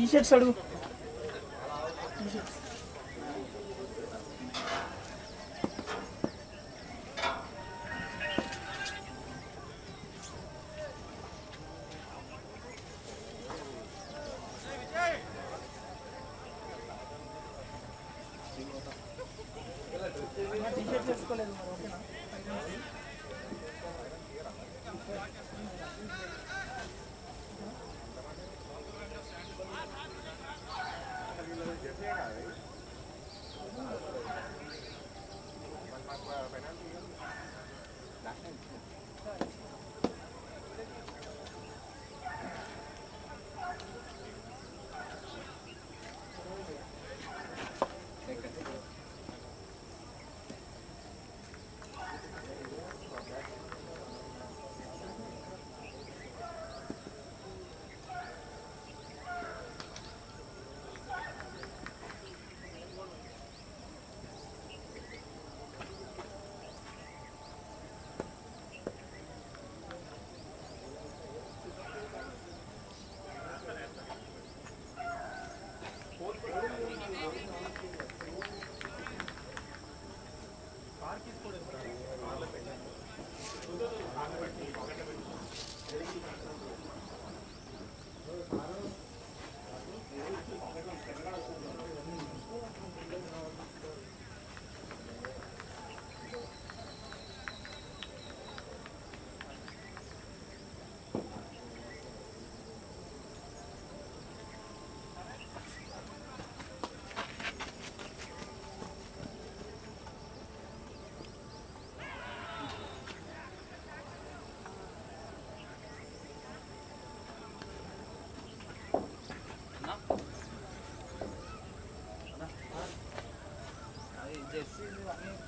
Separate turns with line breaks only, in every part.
T shirts అడుగు.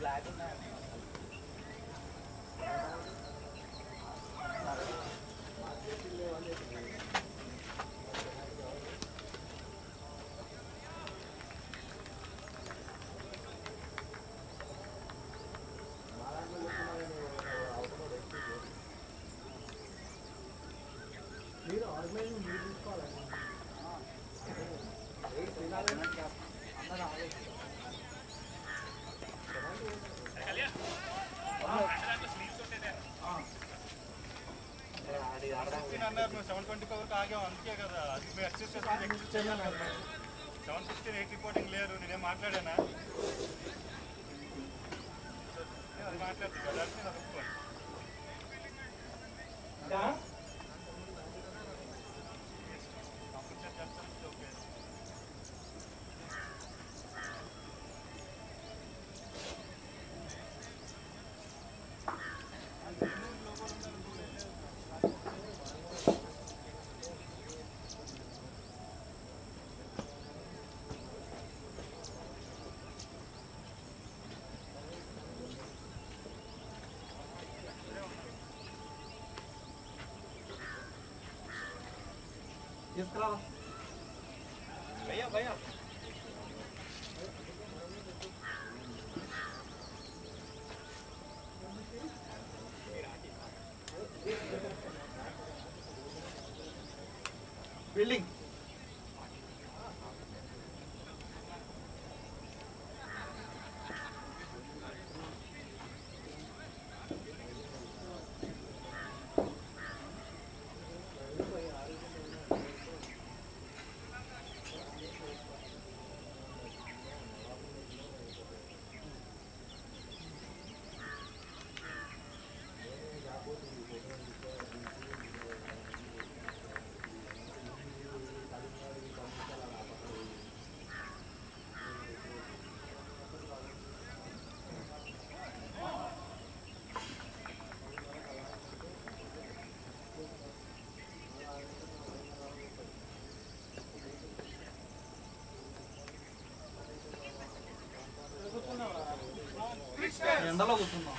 来的呢。
seven sixteen eight reporting లేరు నేనేం మాట్లాడానా? మాట్లాడుతున్నా భయ్యా భయ్యా
ఎండలో కూర్చున్నాం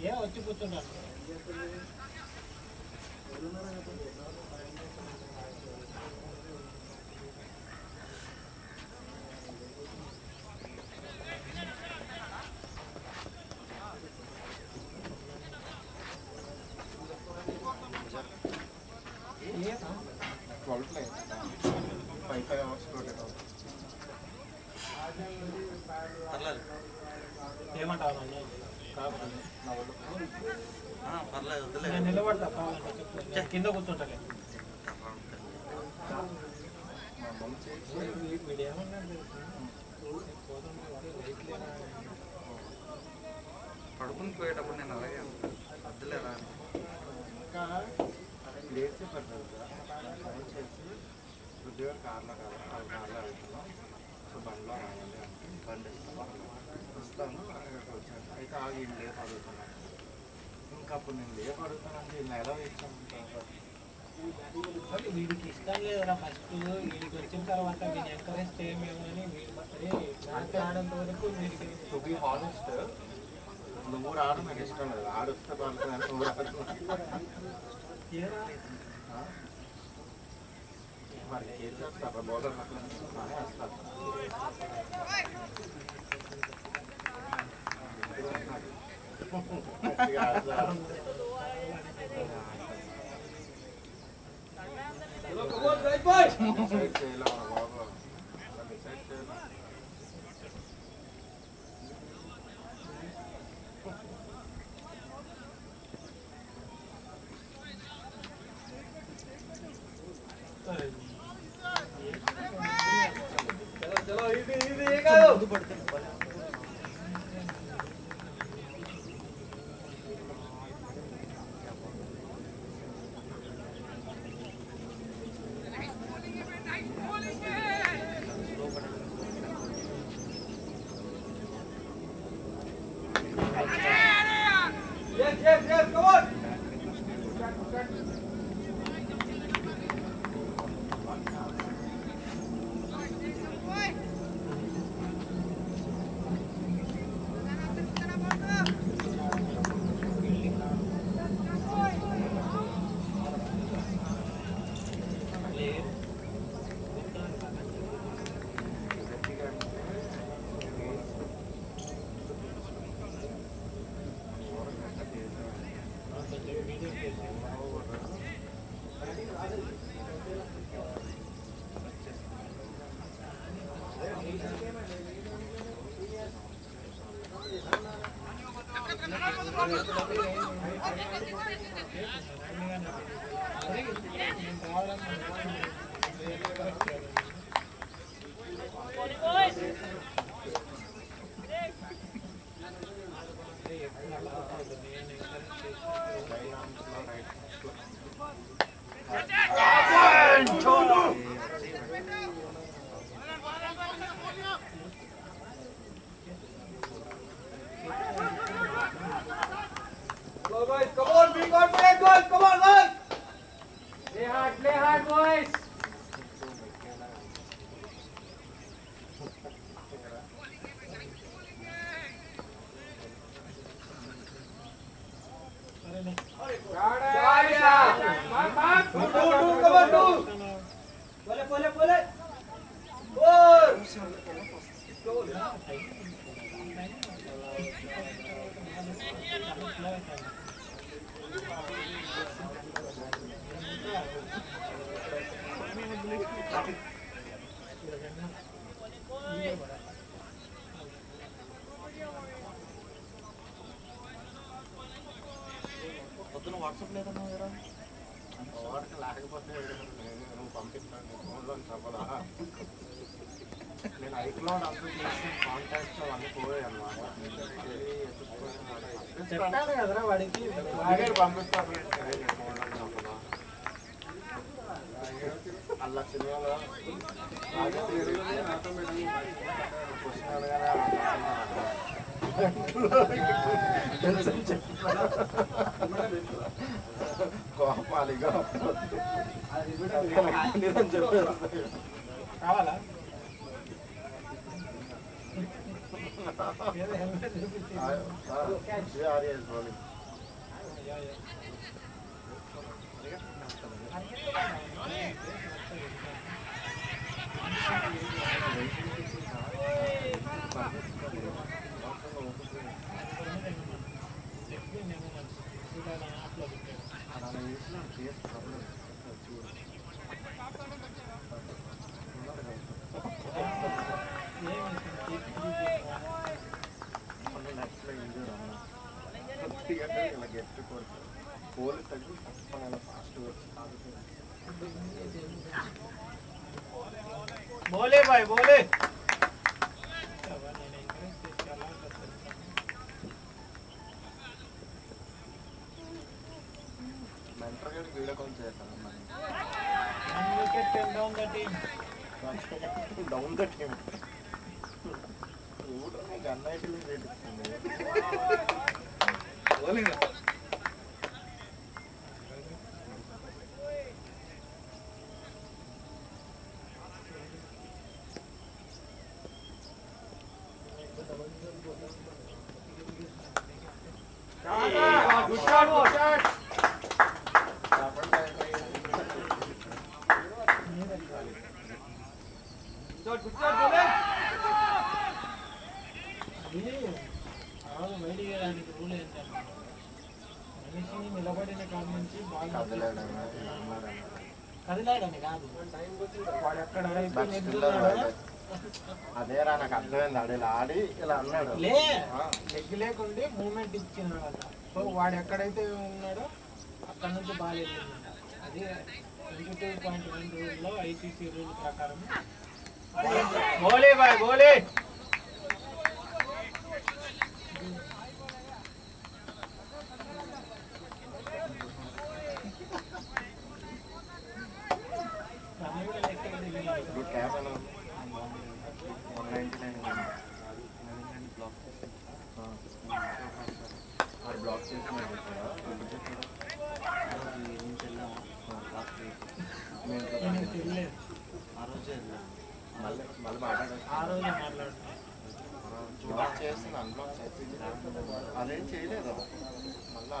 ఏ వచ్చి కూర్చుంటాను
बोले भाई बोले।
అదే ట్వంటీ టూ పాయింట్ వన్ రూల్లో ఐసీసీ రూల్ ప్రకారం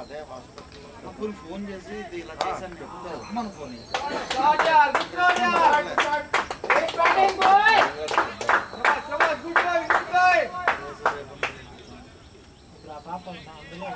అదే
అప్పుడు ఫోన్ చేసి ఇది ఇలా చేశాను చెప్తే మనం ఫోన్
ఇప్పుడు ఆ పాప అందులో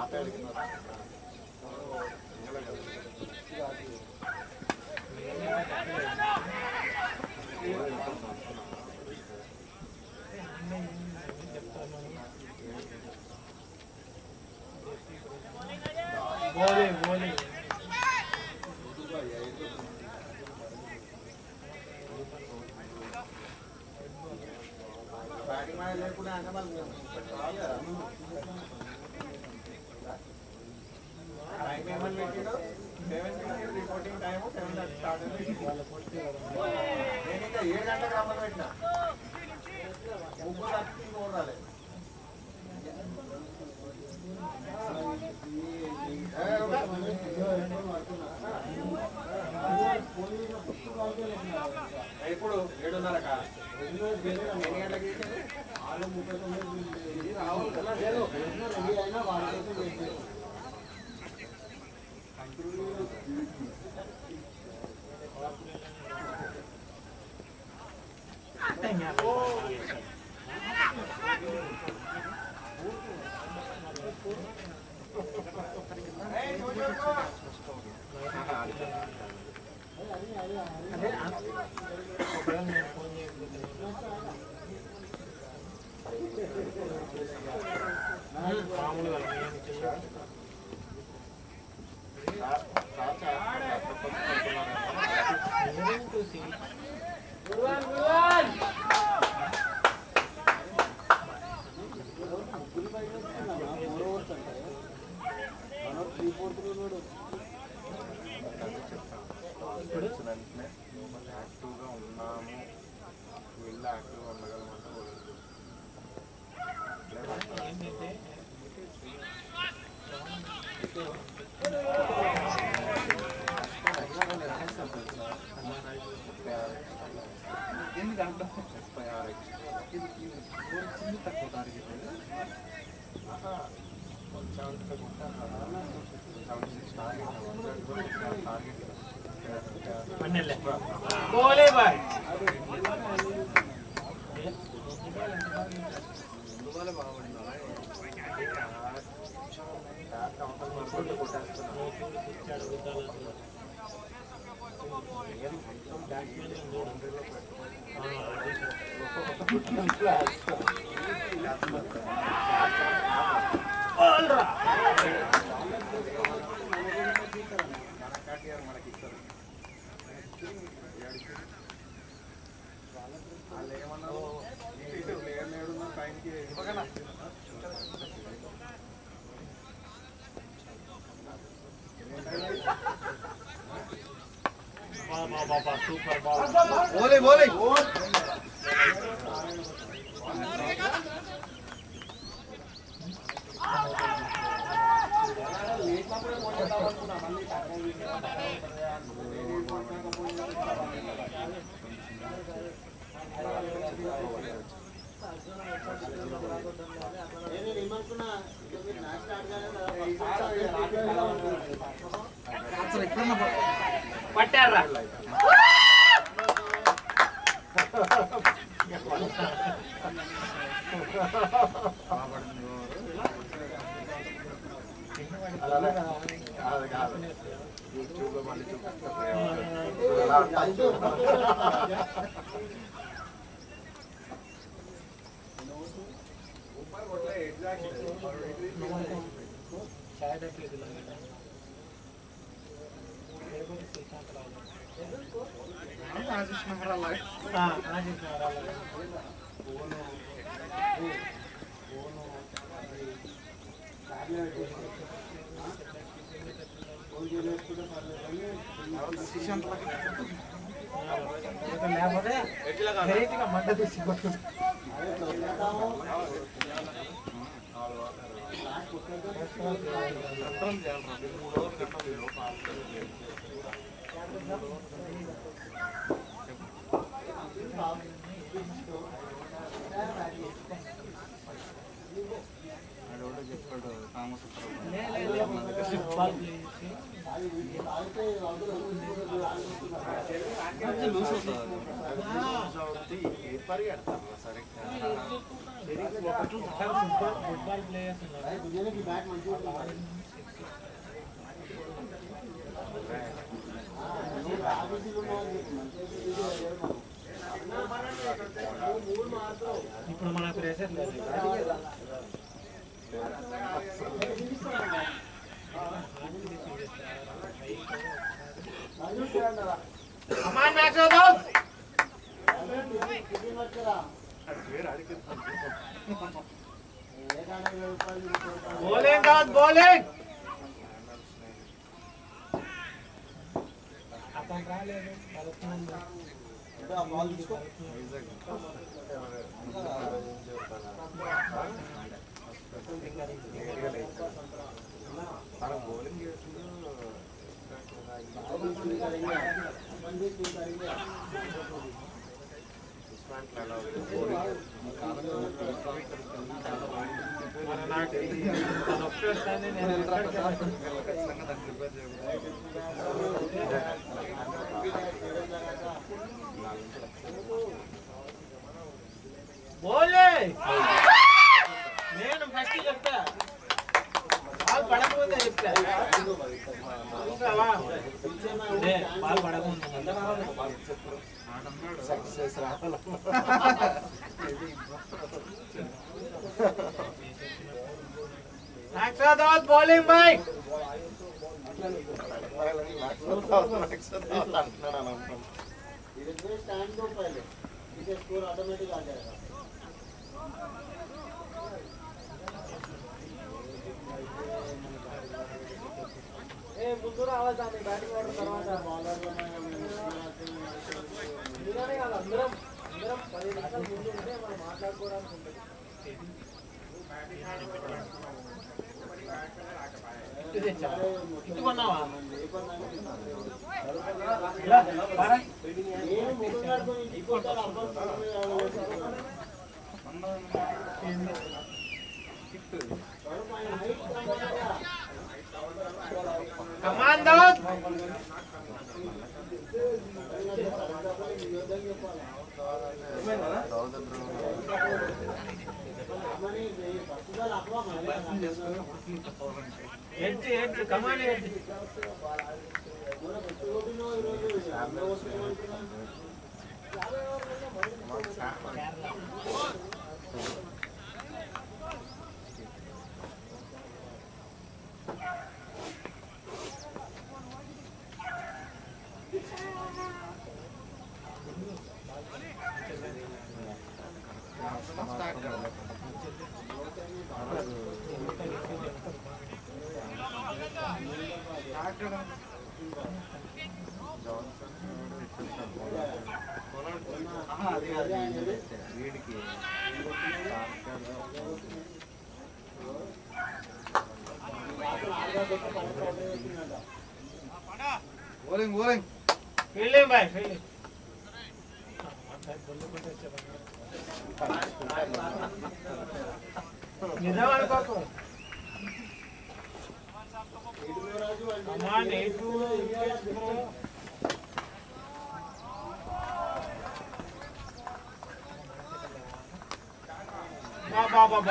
ఆపాడు vole, vole. Reporting time seven
thirty start నేను
ఇంకా ఏడు గంటలకు రమ్మని పెట్టిన ముగ్గురు తొమ్మిదిన్నరక બોલે ભાઈ ఇప్పుడు మనకు ప్రెషర్ లేదు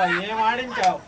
ఏం ఆడించావు?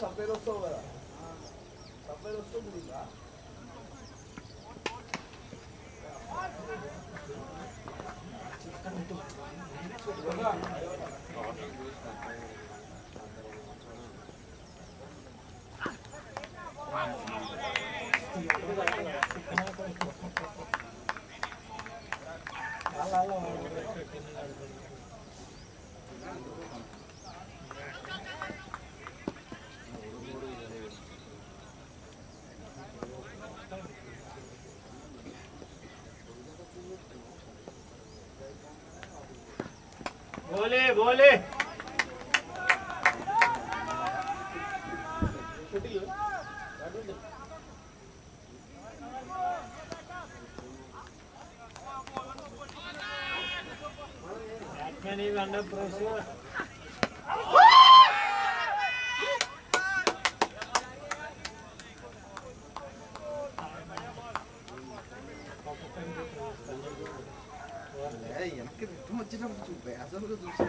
长
辈都送过
来，长辈都送过来。बोले बोले।
बैटमैन ही अंडर 怎么
个
东西？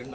பெண்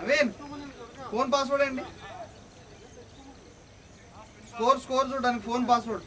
అవేన్ ఫోన్ పాస్వర్డ్ అండి స్కోర్ స్కోర్ చూడడానికి ఫోన్ పాస్వర్డ్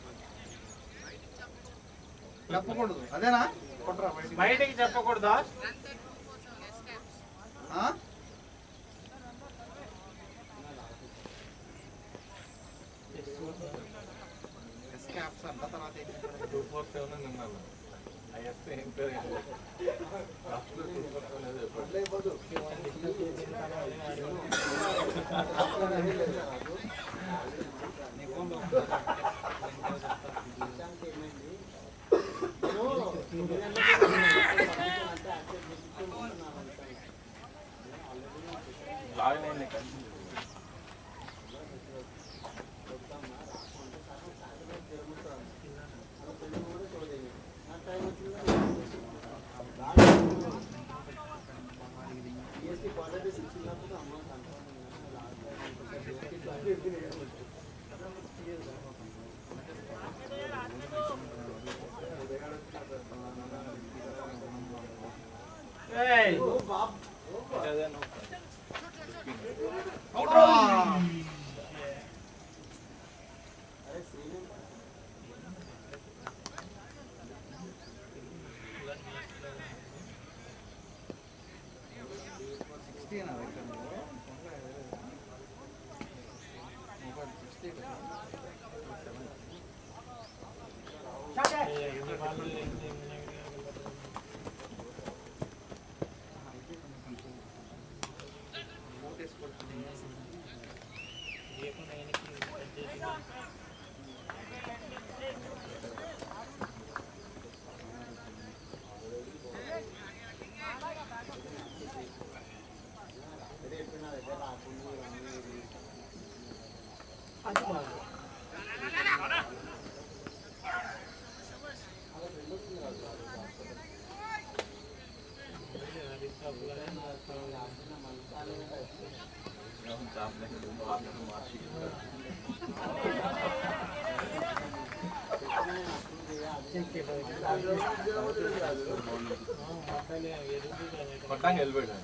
पतंग
हेलमेट
है।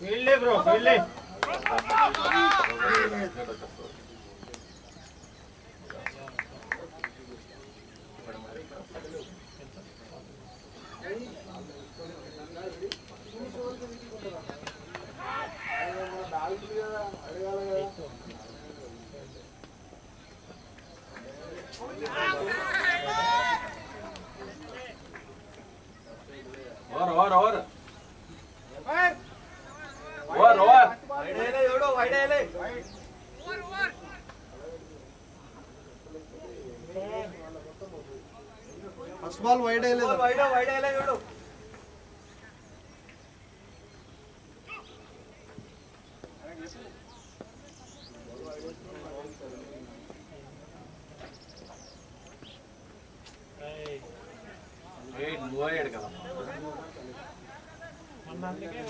फ़ील्ड
ले ब्रो
फ़ील्ड ले। మూవేడు
కదా మన అందుకే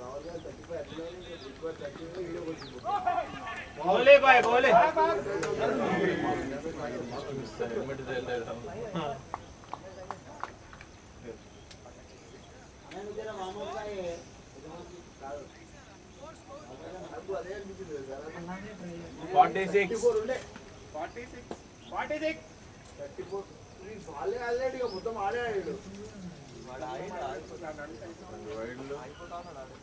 రావాలి థర్టీ
ఫైవ్ థర్టీ వీడియో కొట్టింది
ఎయిట్ మూవ్ అయ్యాడు కదా
మొన్న అందుకే నెట్
చూడలేదు match
twenty two point బౌలే bye బౌలే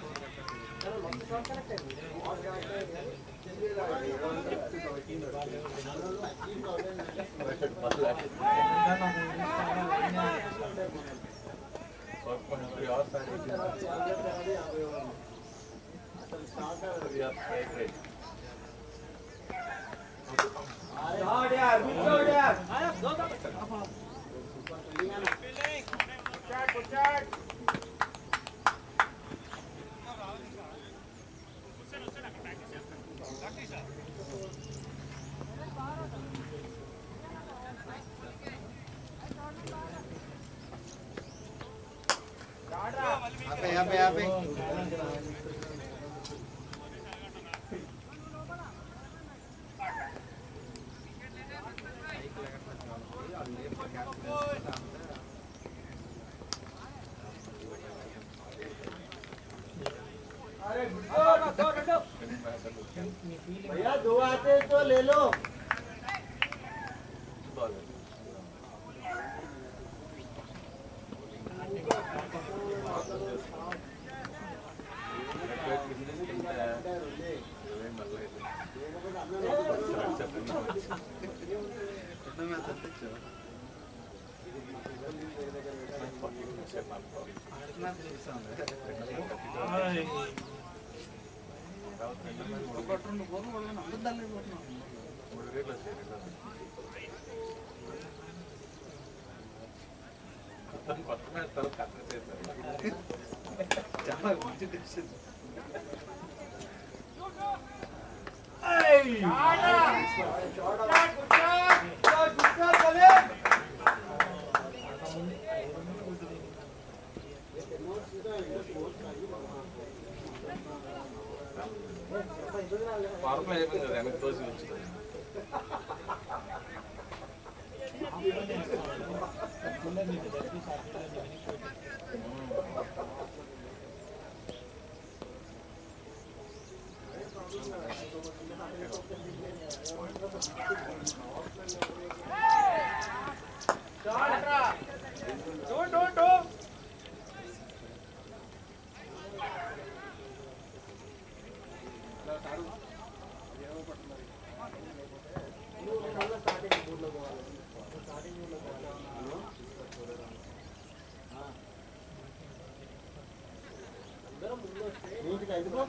Good
shot. पे यहाँ
भैया दो आते तो ले लो।
Sit. দেবো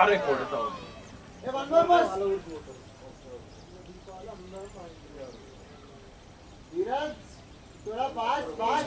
ఆరే కొడతావు
थोड़ा पास पास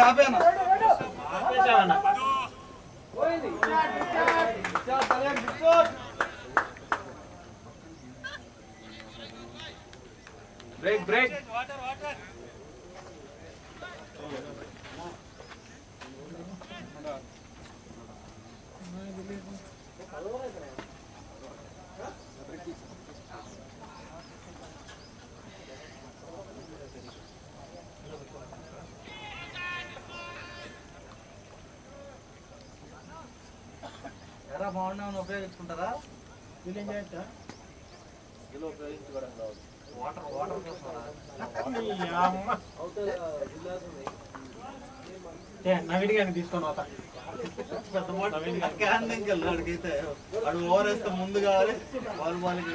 হবে হবে না నవీన్ గారిని తీసుకొని పోతా.
క్యాండింగ్ అడిగితే వాడు ఓవరేస్తే ముందు కావాలి వాళ్ళు వాళ్ళకి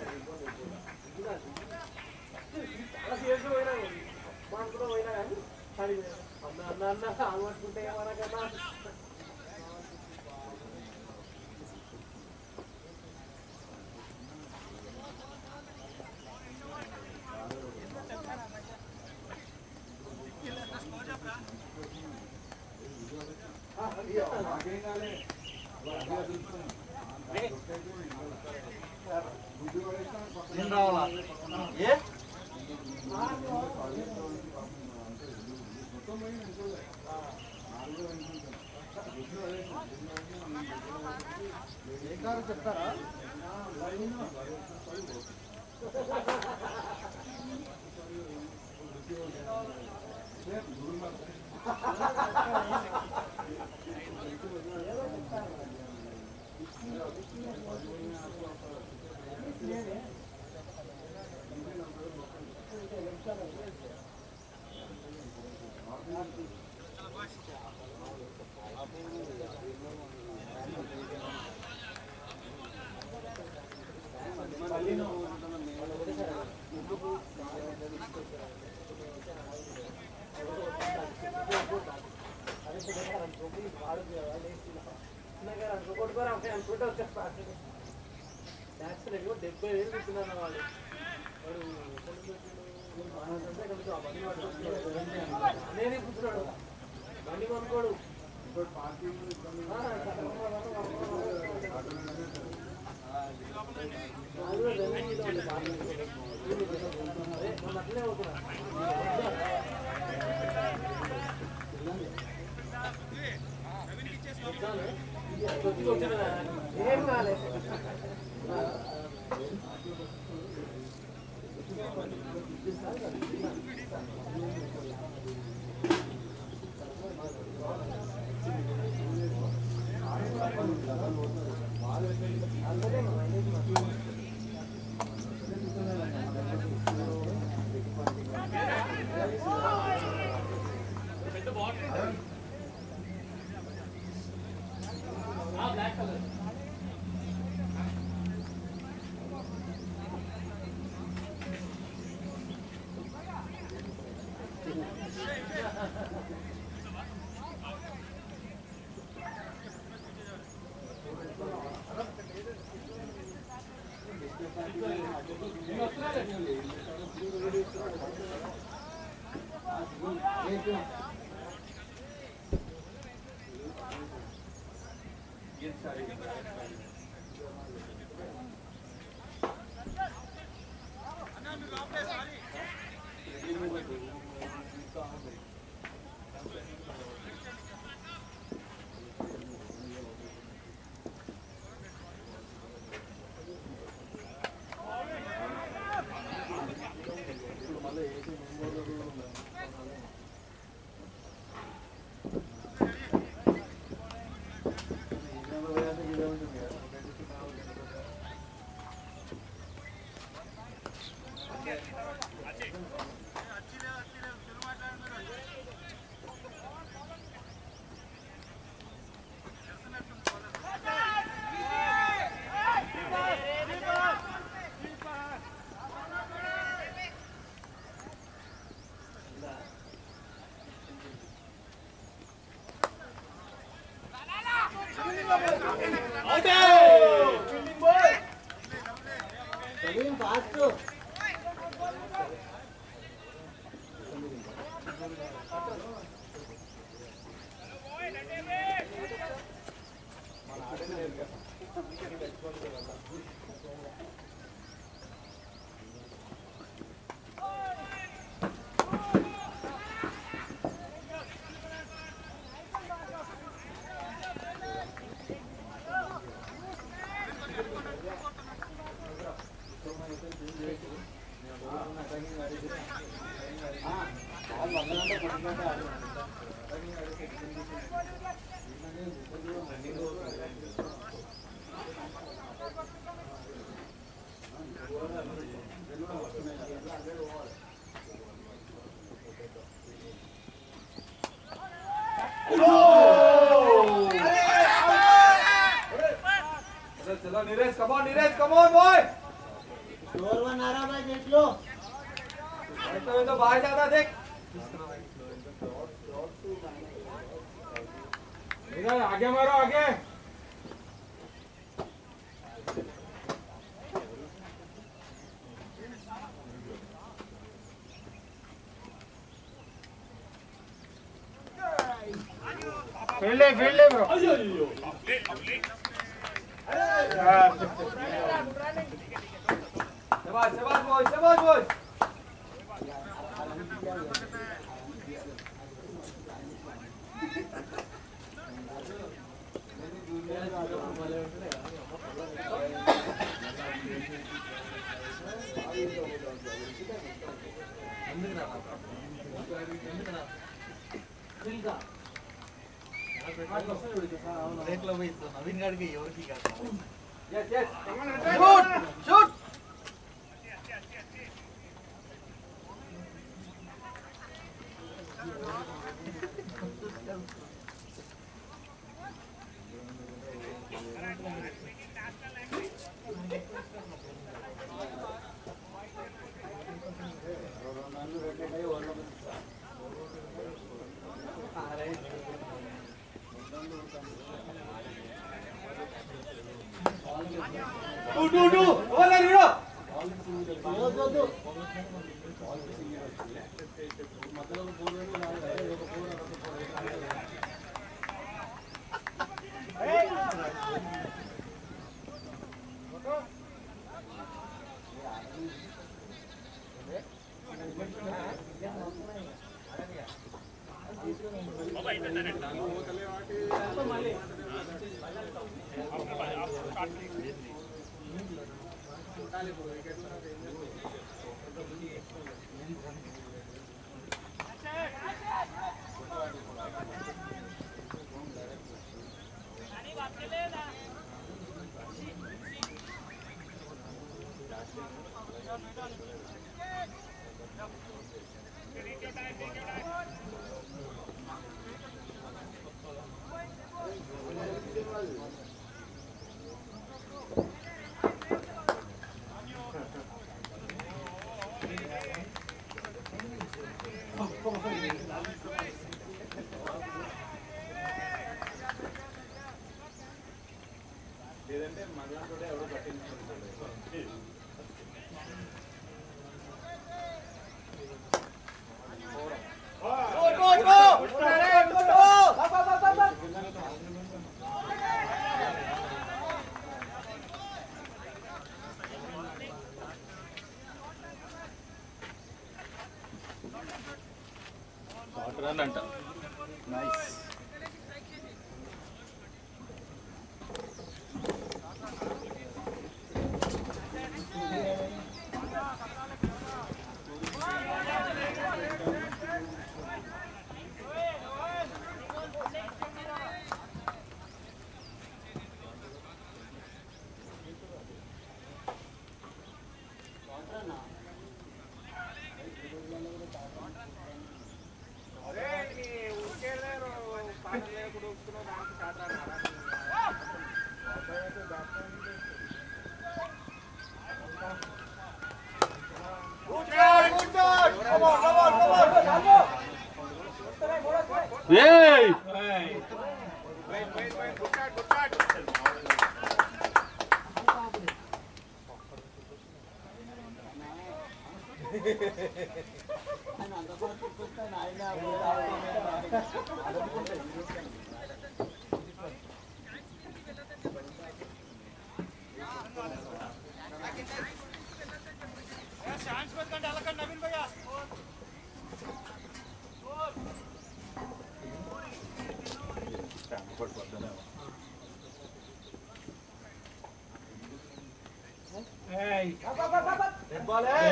డెబ్బై వేలు పెట్టినాను వాడు వాడు నేనే కూర్చున్నాడు బండి కొనుక్కోడు ఇప్పుడు పార్టీ అట్లే అవుతున్నా వచ్చాను 置いて
ー! वन आ रहा भाई देख लो।
तो तो बाहर जाता देख।
इधर आगे मारो आगे। फ़ील्ड है फ़ील्ड है bro
Do do do. Over there, hero. Go go go.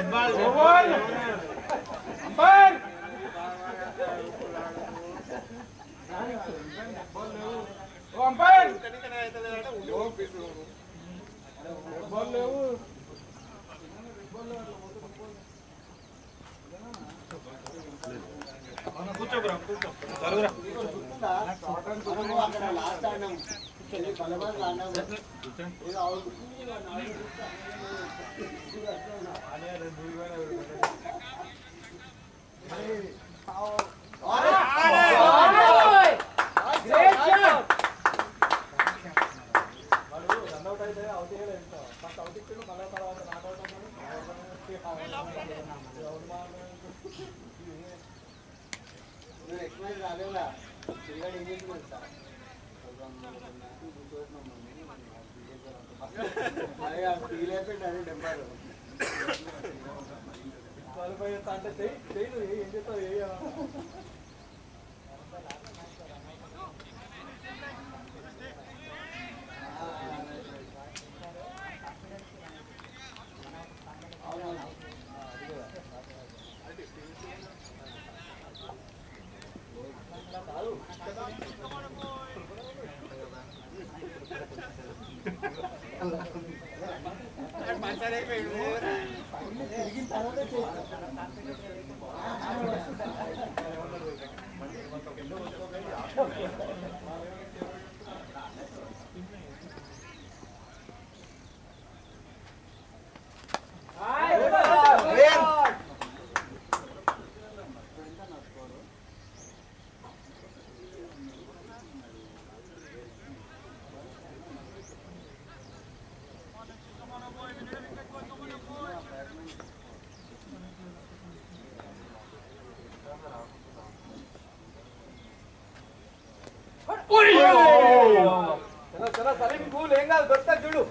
Vale. चलो चलो सलीम कूल हैंगा दोस्त
जुड़ू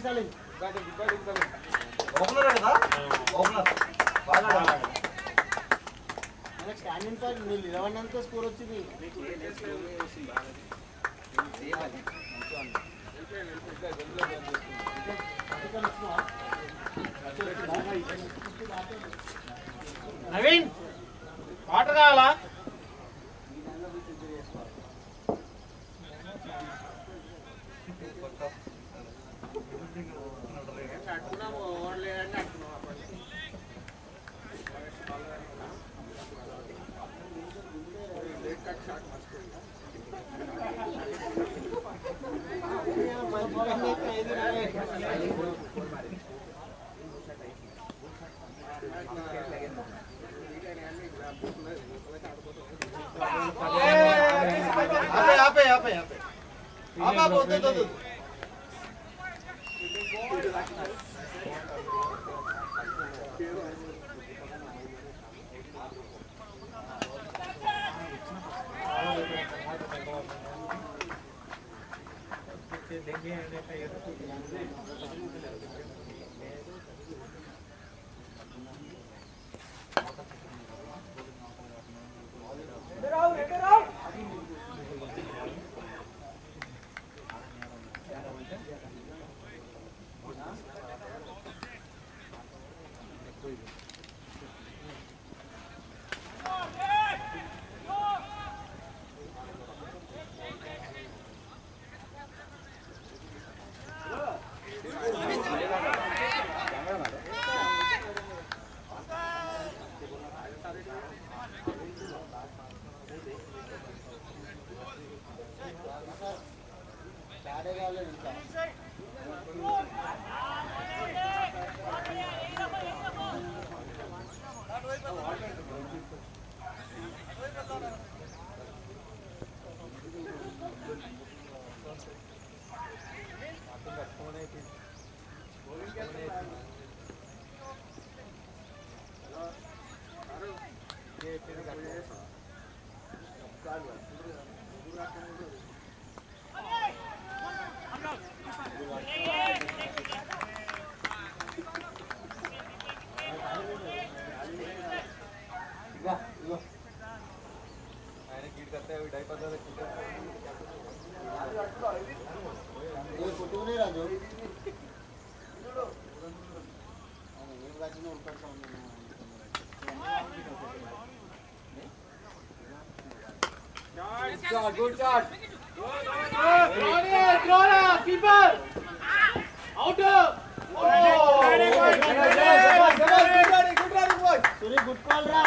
salen.
shot, good shot. Corner, corner, keeper. Outer.
Oh, good running, good running,
Good! Suri, good call,
Ra.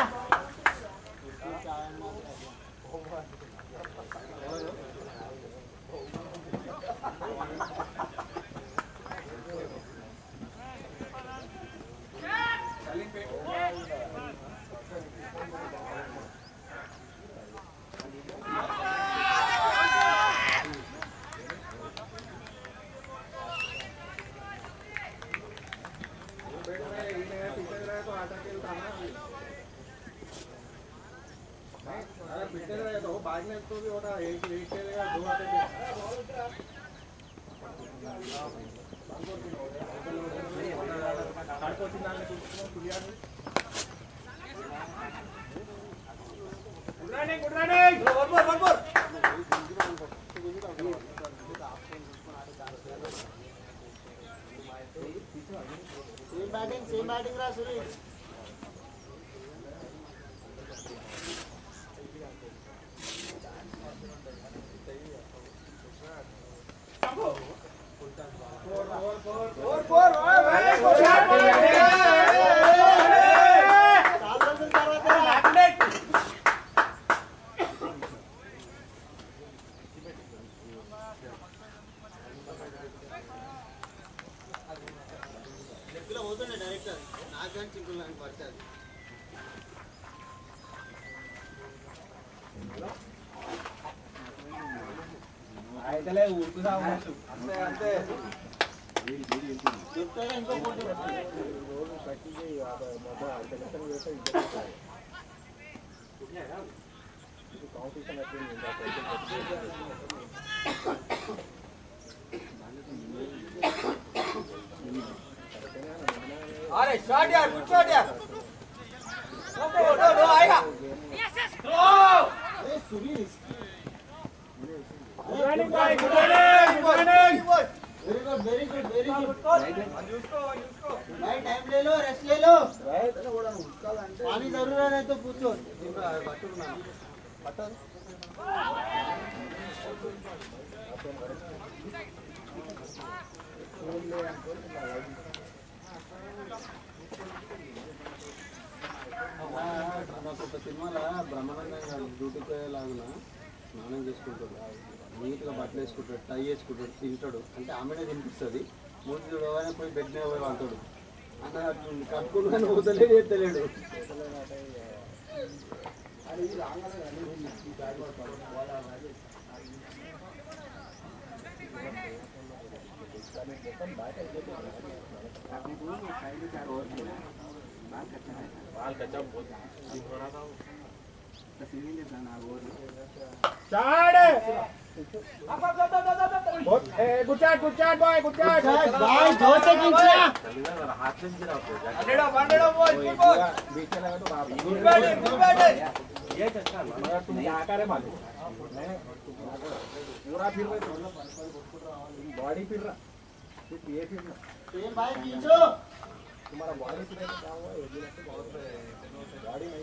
Same batting, same batting, Rasulis. और और और body फिर रहा सिर्फ़ ये फिर रहा
भाई खींचो
तुम्हारा बॉडी फिर तो क्या हुआ बॉडी नहीं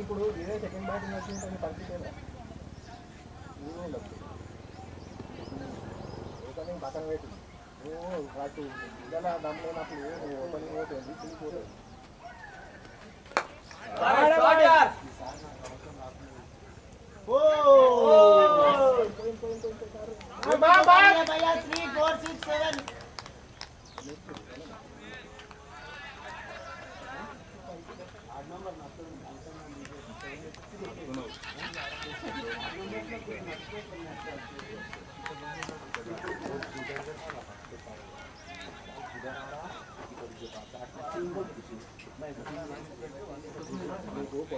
ఇప్పుడు ఇదే సెకండ్ బ్యాటింగ్ వచ్చింది పరిస్థితి ఓపెనింగ్ పక్కన పెట్టి నువ్వు వాటి ఇలా దమ్ లేనప్పుడు నువ్వు ఓపెనింగ్ పోతే తీసుకుపోతే
शॉट यार
भैया थ्री फोर सिक्स सेवन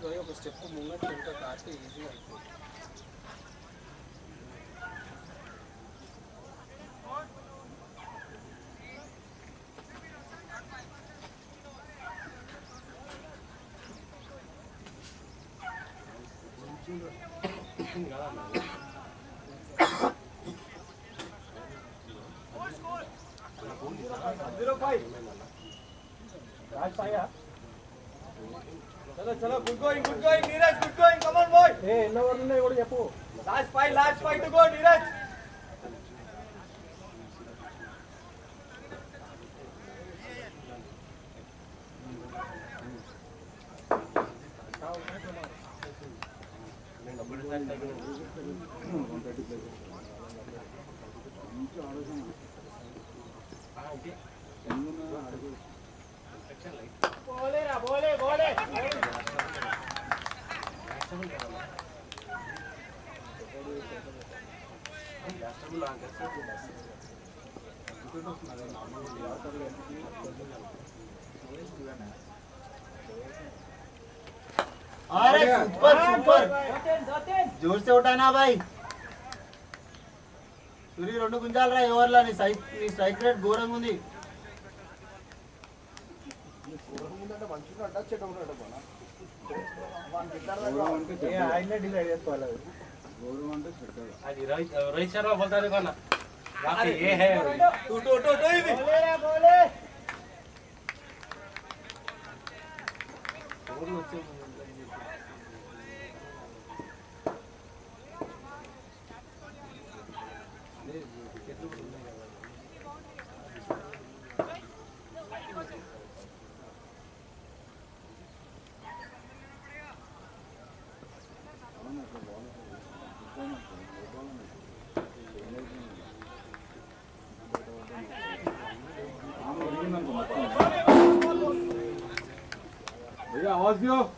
ఒక స్టెప్ ముంగట్ ఇంకా కాటి ఈజీగా అయిపోతుంది
अरे सुपर सुपर जोर से उठाना भाई సూరి రెండు గుంజాలు రా ఎవరిలా నీ సైక్ నీ స్ట్రైక్ రేట్ ఘోరంగా ఉంది
ఏ ఆయనే డిసైడ్ చేసుకోవాలి అది.
గౌరవం అంటే శ్రద్ధ
అది రోహిత్ రోహిత్ శర్మ बोलता देखो ना बाकी ये है
टू टू टू टू ही
బోలే రా బోలే
Óbvio.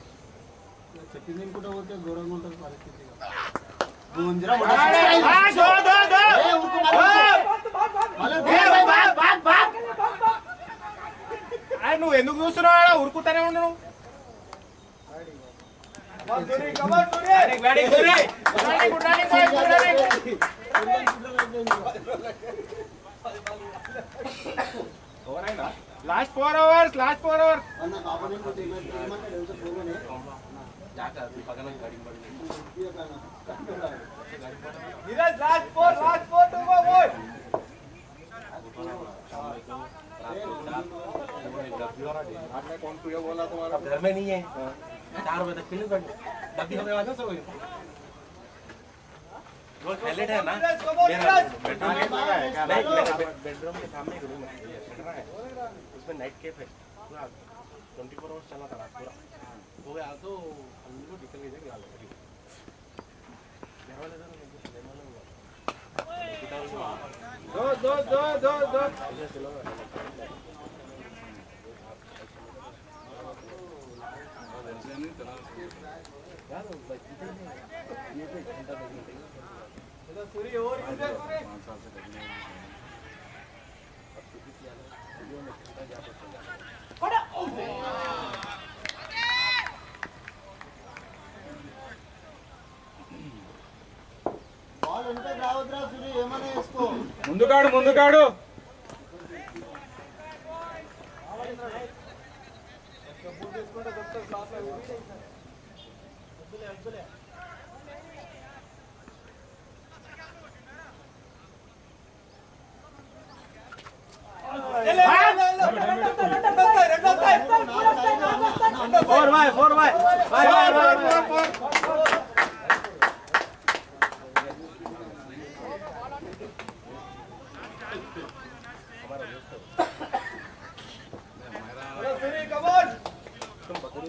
చెప్పింది అనుకుంటా పోతే ఘోరంగా ఉంటుంది పరిస్థితి
నువ్వు ఎందుకు చూస్తున్నావు ఉరుకుతానే ఉండు నువ్వు.
Last four hours last
four hours Neeraj Rajkot Rajkot हुआ वो बोला।
तुम्हारा घर में नहीं है। हाँ। चार बजे तक किलो कर डब्बी होने वाले सो टॉयलेट है ना। मेरा हाँ, हाँ, बेडरूम के सामने एक रूम है। उसमें नाइट कैफ है। पूरा ट्वेंटी फोर आवर्स चला था पूरा। हो गया तो
दो दो दो दो दो।
सूर्य और सूर्य
ముందుకాడు ముందుకాడు
ఫోర్ బాయ్ ఫోర్ బాయ్ మీదేరా ఇంకో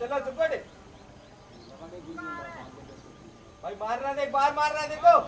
चलो चुप भाई मारना देख बाहर मारना देखो।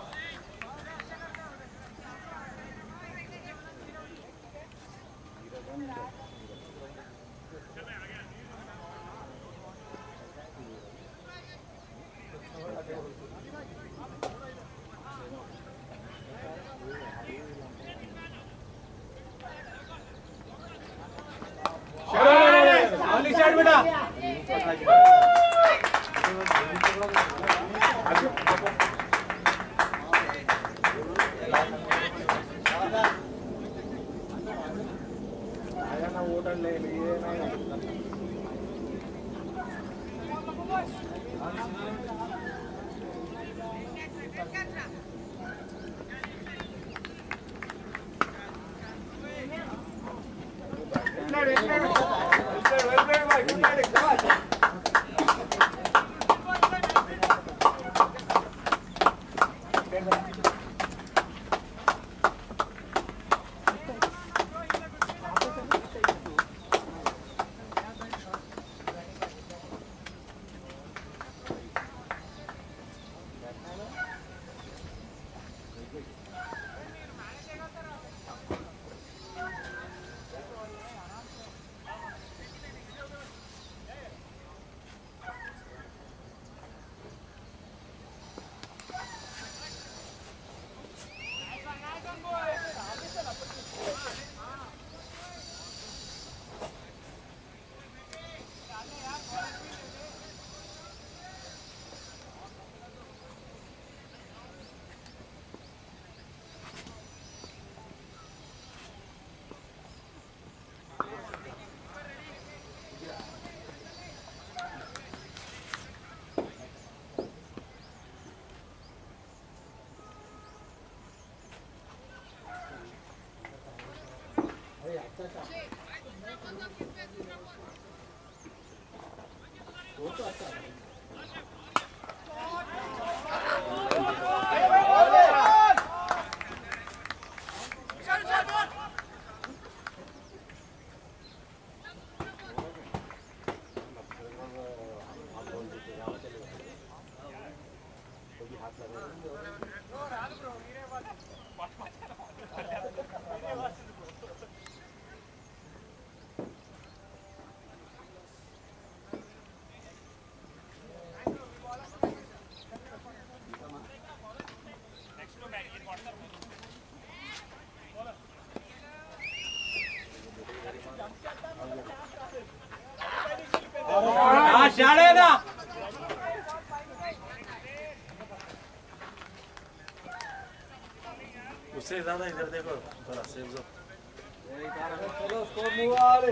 tá, tá. Gente, vai tomar uma उसे ज़्यादा इधर देखो थोड़ा सेव जो
चलो स्कोर मुआ
वाले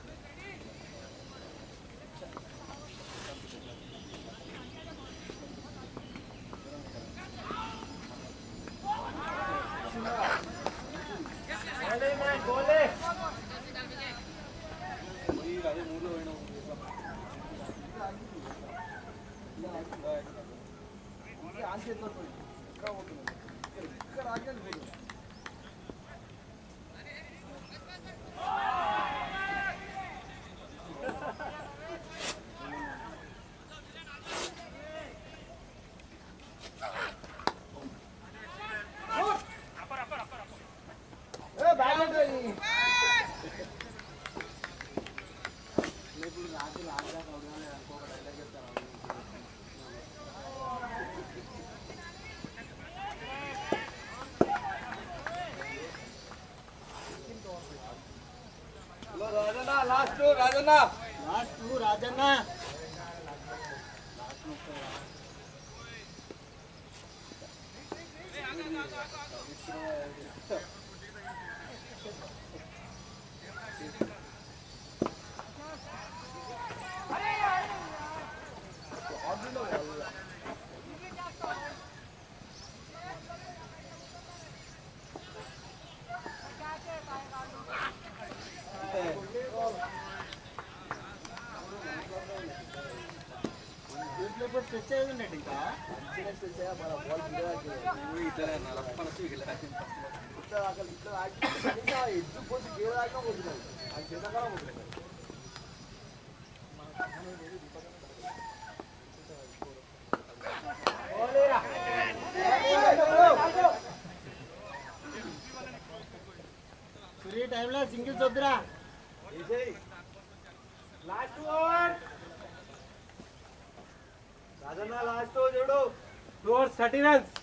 ಆಚೆ ತರ್ಬೇಕು লাস্ট রাজনা టైంలో సింగిల్స్ వద్దురా
Buenas.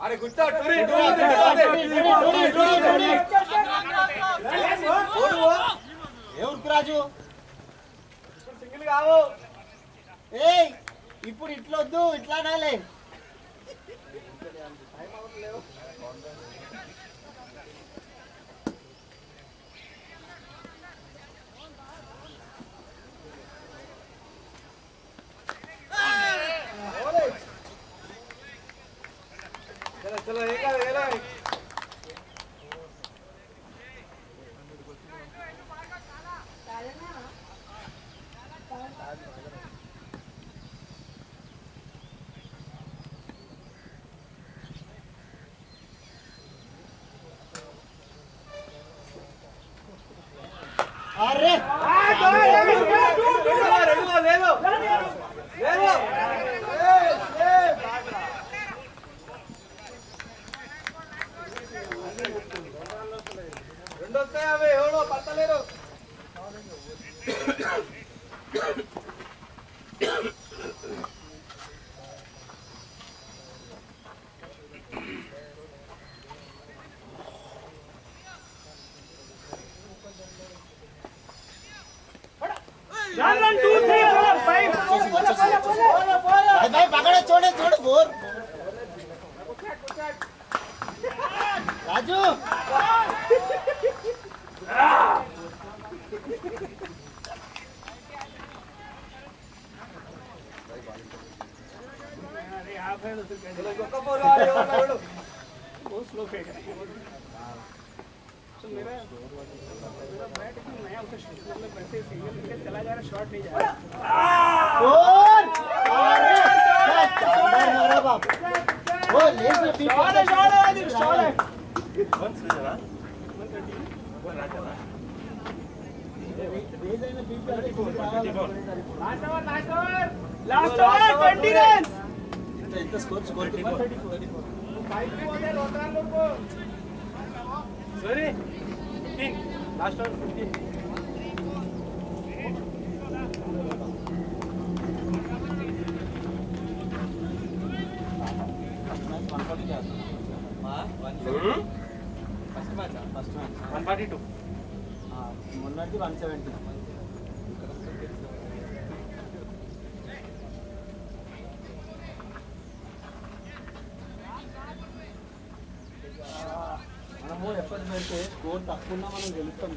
అరే గుర్తా టోరీ టోరీ టోరీ టోరీ టోరీ
ఏ ఉరుకు రాజు?
సింగిల్ కావు.
ఏయ్ ఇప్పుడు
ఇట్లొద్దు ఇట్లానాలే stop.
Oh,
lace the people. Shot it, shot it, shot
it. One second, huh? One thirty. One
right, huh? Last over, last
over. Last over, 20 runs. इतना स्कोर स्कोर कितना 5 पे हो
गया रोता लोग को
sorry 15 last over
15 forty two
మొన్నటి one seventy.
మనము ఎప్పటి స్కోర్ తక్కువ మనం గెలుస్తాం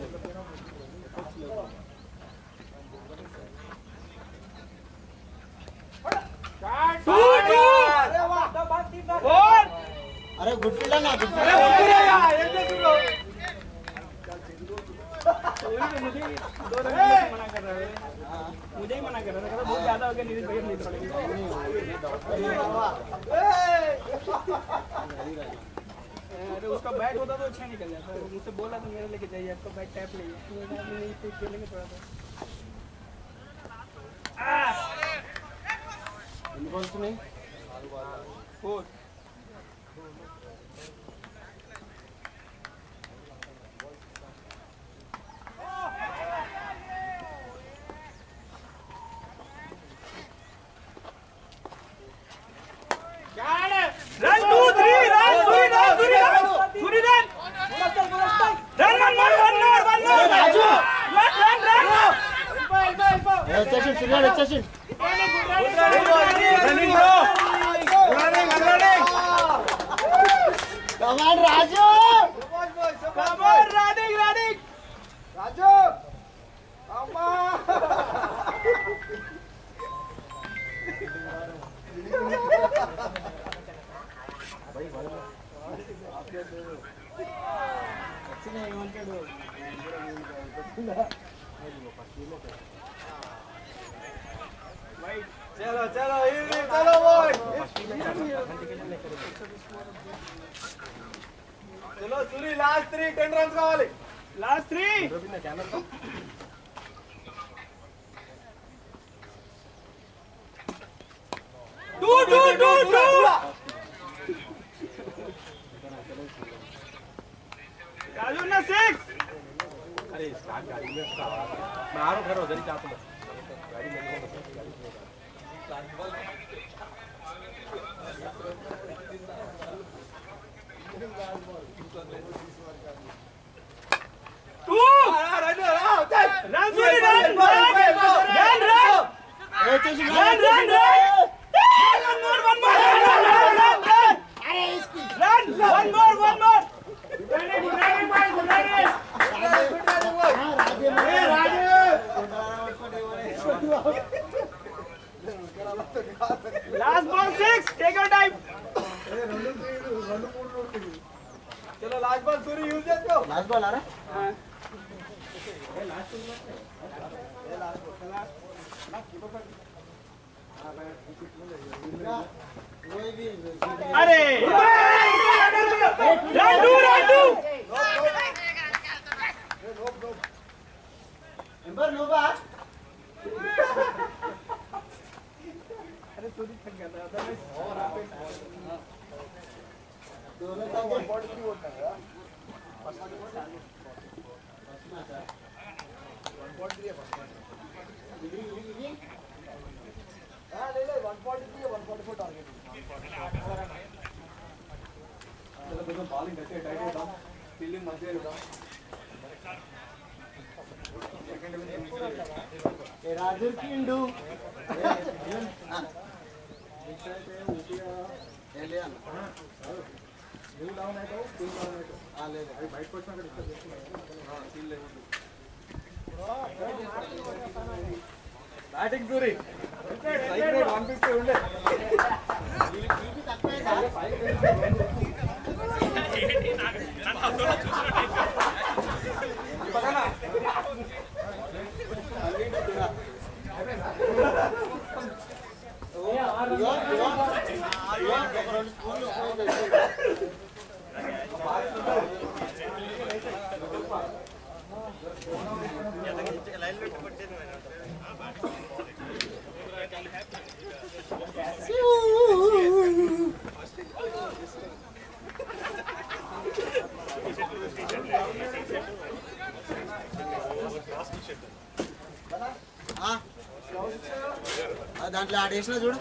దాంట్లో ఆడేసిన చూడు.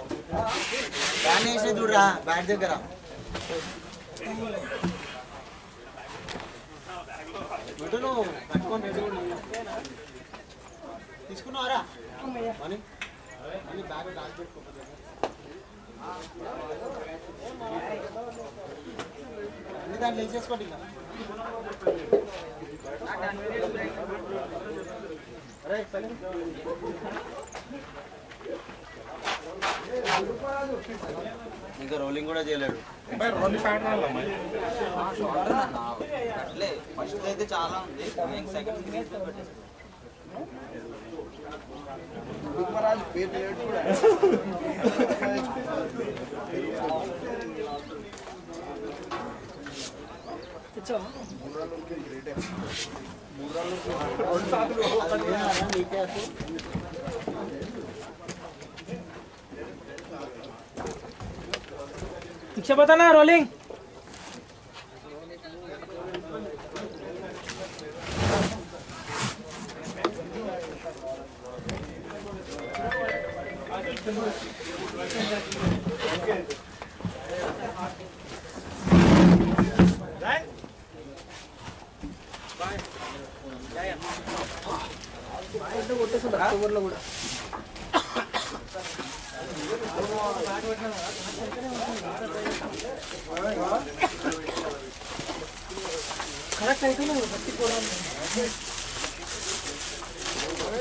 దాన్ని వేసిన చూడరా బ్యాట్ దగ్గర. తీసుకున్నావరా? మనీ.
మనీ బ్యాగ్ దాచి పెట్టుకో. అన్ని దాంట్లో వేసేసుకోండి ఇంకా. అరే ఇంకా రోలింగ్ కూడా చేయలేడు
అట్లే ఫస్ట్ అయితే చాలా ఉంది నేను సెకండ్ గ్రీన్ పెట్టేసి
నీకే అసలు
शिक्षा बताना रोलिंग కరెక్ట్ అయితే బట్టి కూడా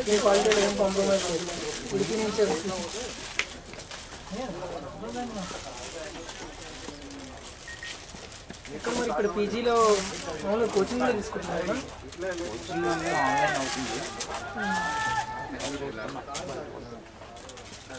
ఏ క్వాలిటీలో ఏం కాంప్రమైజ్ ఉడికి నుంచే ఇక్కడ మరి ఇక్కడ పీజీలో మామూలుగా కోచింగ్ కూడా తీసుకుంటున్నారు తీసుకుంటున్నారా
ఆన్లైన్ అవుతుంది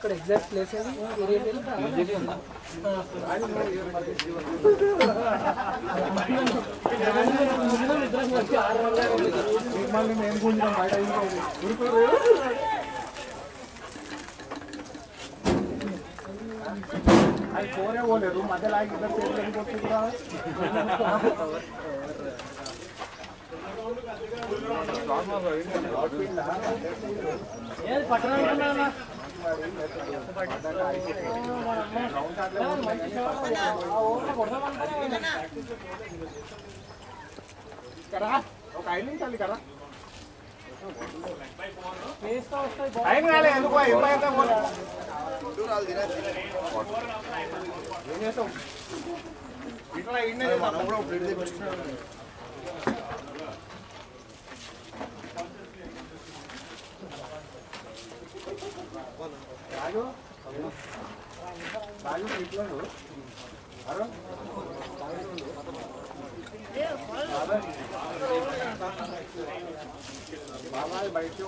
పీజీ పీజీ రెంట్ ఎంత తెలంగాణ ఇక్కడ ఎగ్జాక్ట్ ప్లేస్ ఏది ఏరియా
ఉందా
ఏది పట్టణం ఒక ఐదు నిమిషాలు కదా ఎందుకు ఇట్లా ఇన్నే మనం కూడా
బయట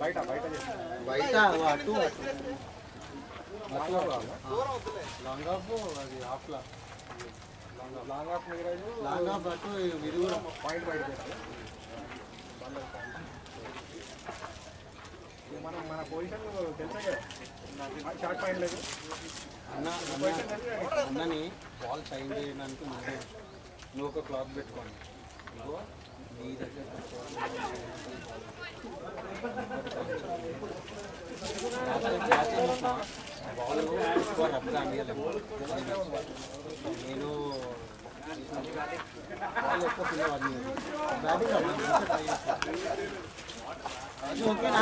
బయట బయట అటు. లాంగ్ ఆఫ్ అది off long off long off అటు ఇది కూడా పాయింట్ బయట
మనం మన పొజిషన్ తెలుసా కదా షార్ట్ పాయింట్ లేదు
అన్న అన్న అన్నని బాల్ సైన్ చేయడానికి ముందు నువ్వు ఒక క్లాత్ పెట్టుకోండి. నేను బాల్ ఎక్కువ పిల్లలు అనియలేదు బ్యాటింగ్ అన్నా ట్రై చేస్తాను అది ఓకేనా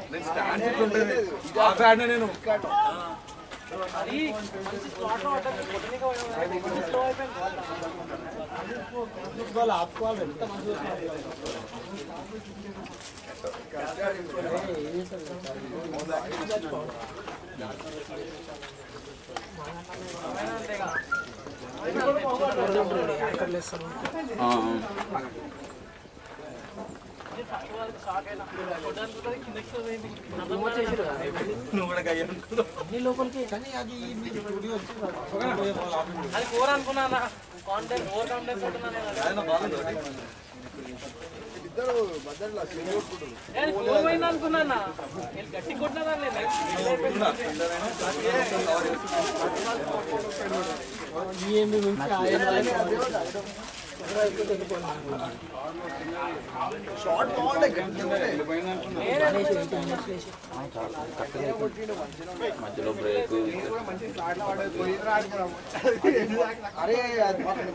నేను
స్టాండ్ ఆపుకోవాలి
ఎంత
మంచి నువ్వు కూడా అన్ని లోపలికి కానీ అది మీరు స్టూడియో వచ్చి
అది ఓవర్ అనుకున్నా కాన్ఫిడెన్స్ ఓవర్ కాన్ఫిడెన్స్ ఉంటున్నాను అనుకున్నా గట్టి కొట్టినా
నేను షార్ట్ ఆయన
మధ్యలో బ్రేక్
అరే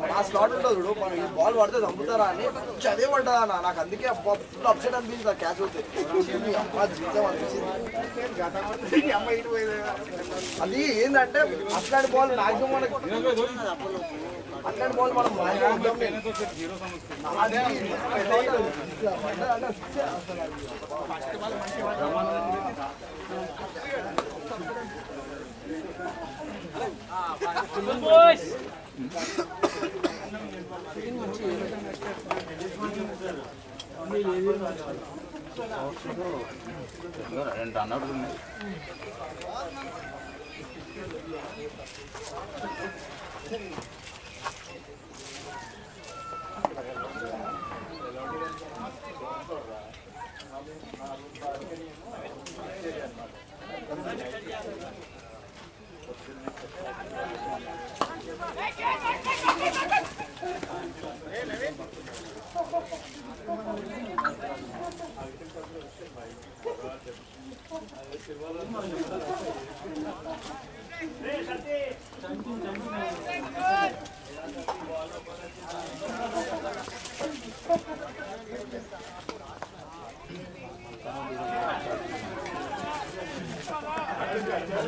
నా స్లాట్ ఉంటుంది చూడు బాల్ పడితే చంపుతారా అని చదివే పడ్డా అన్న నాకు అందుకే ఫుల్ అప్సెట్ అనిపించింది ఆ క్యాచ్ అవుతే అది ఏంటంటే అట్లాంటి బాల్ మాక్సిమం మనకి అట్లాంటి బాల్ మనం maximum వద్దాం లేదు. అది ఇట్లా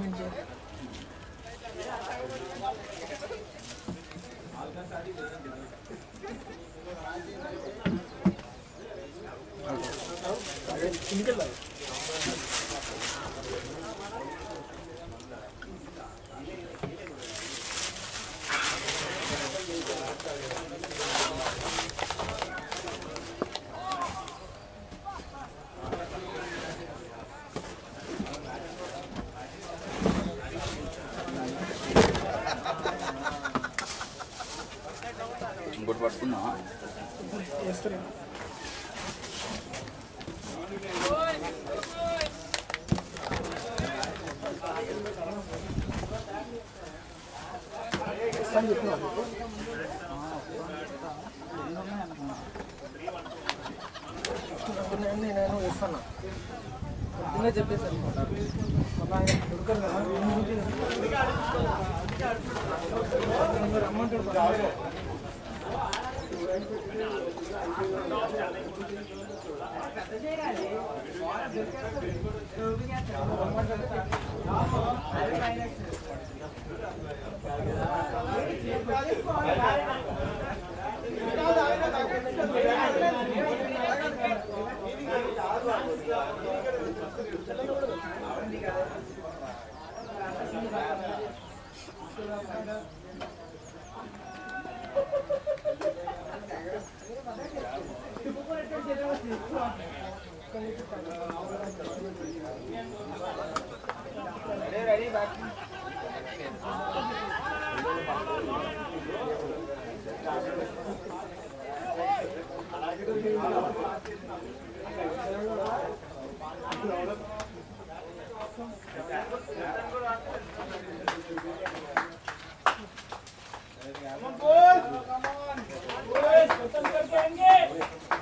önce. Come on,
boys! Come on! Boys, come on, come on!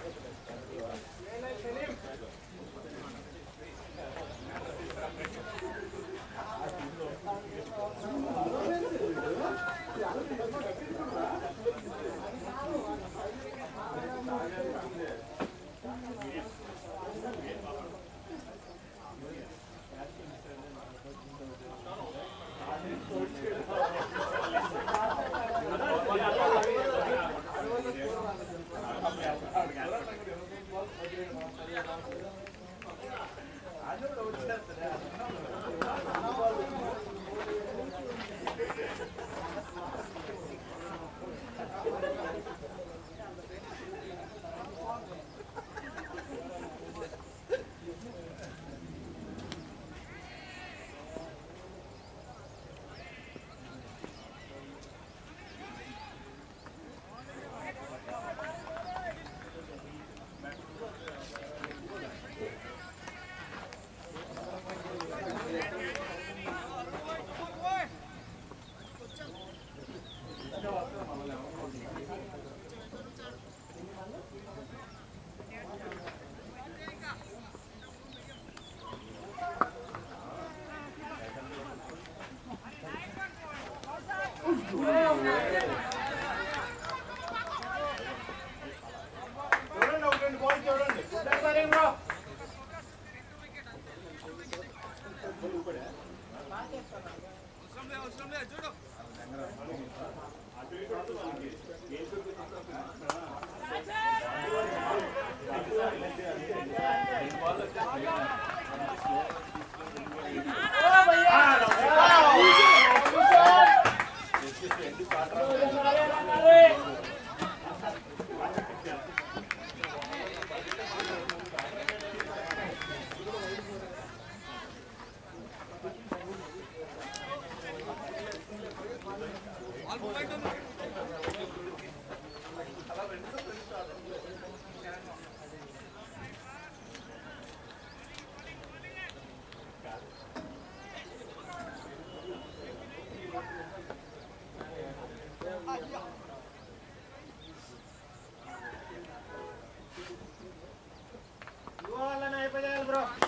para ele, bro.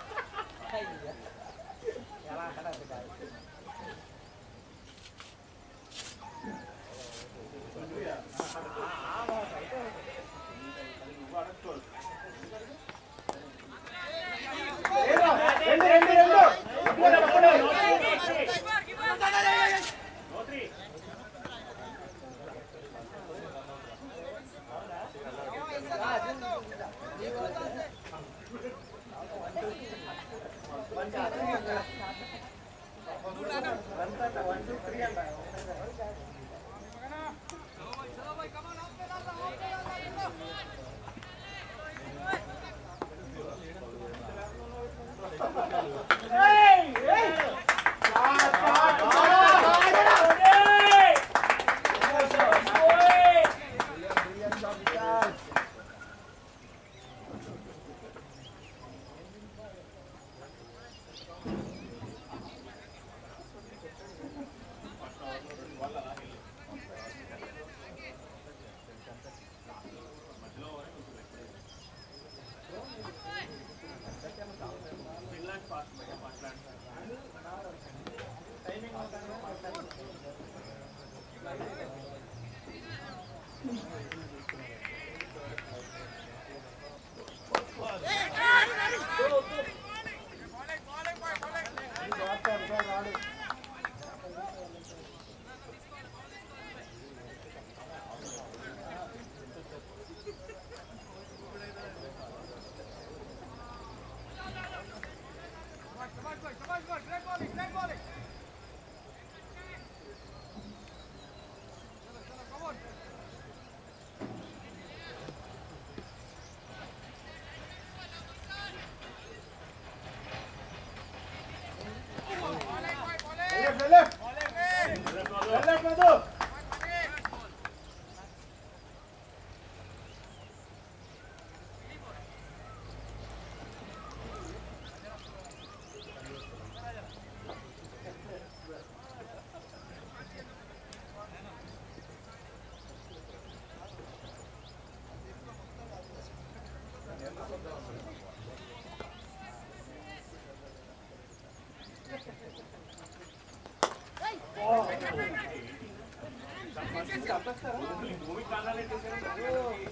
¿Qué es eso?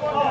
자.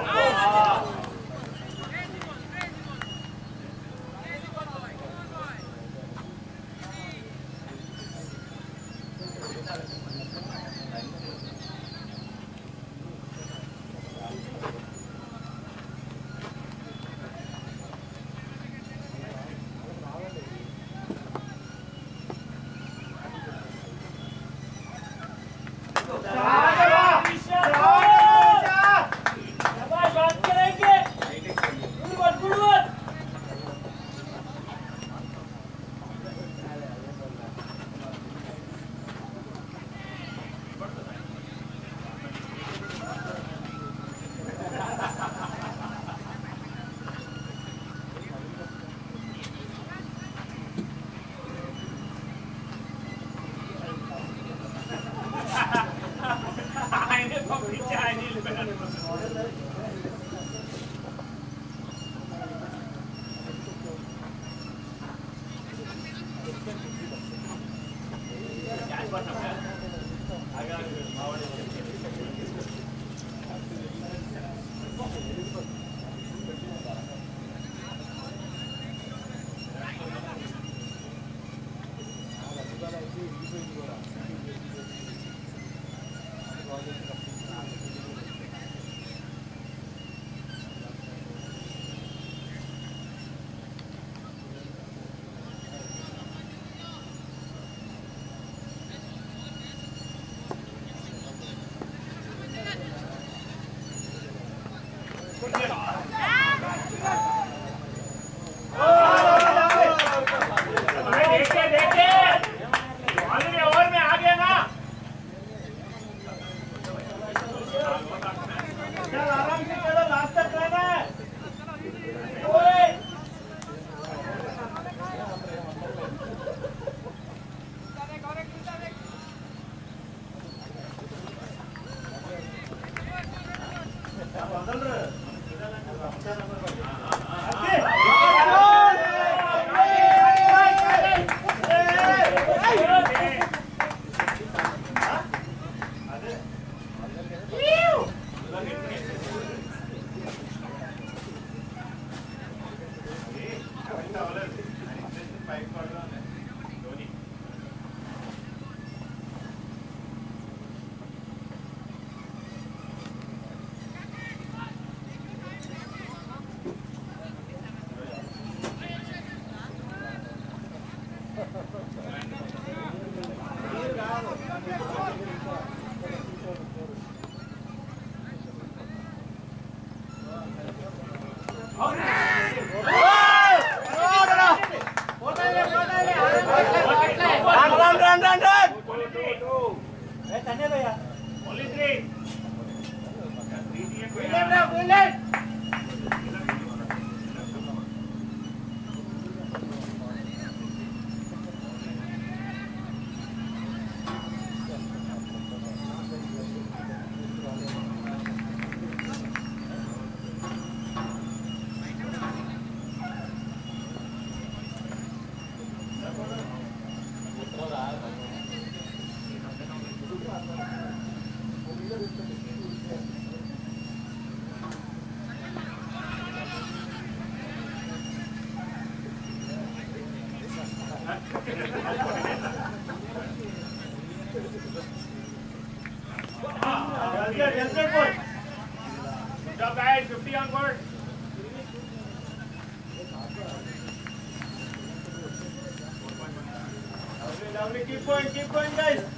Keep going, keep going, guys.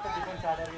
¿Qué?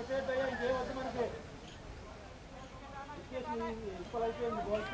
ఇదే వద్దు మనకి ఇప్పలైతే గోల్స్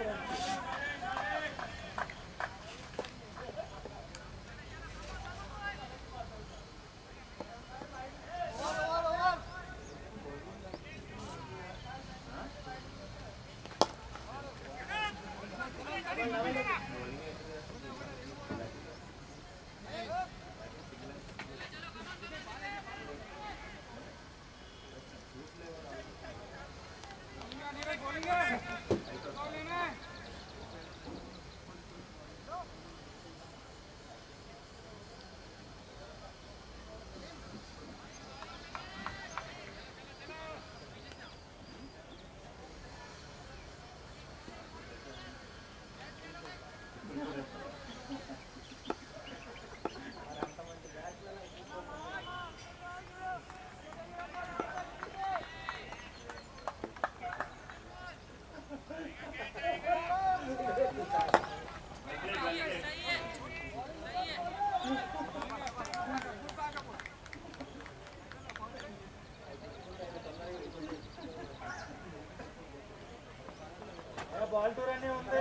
పల్లెటూరు అనే ఉంది.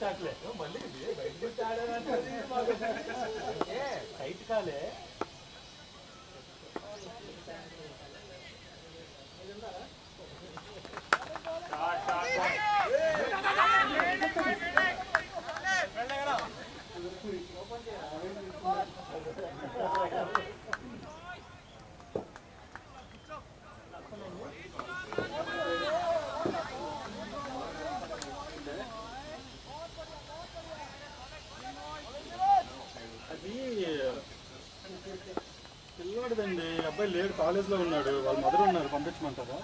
గుట్టాకలే మళ్ళీ బయట గుట్టాడే
అంటే కాలే. అబ్బాయి లేడు కాలేజ్లో ఉన్నాడు వాళ్ళ మదర్ ఉన్నారు పంపించమంటారా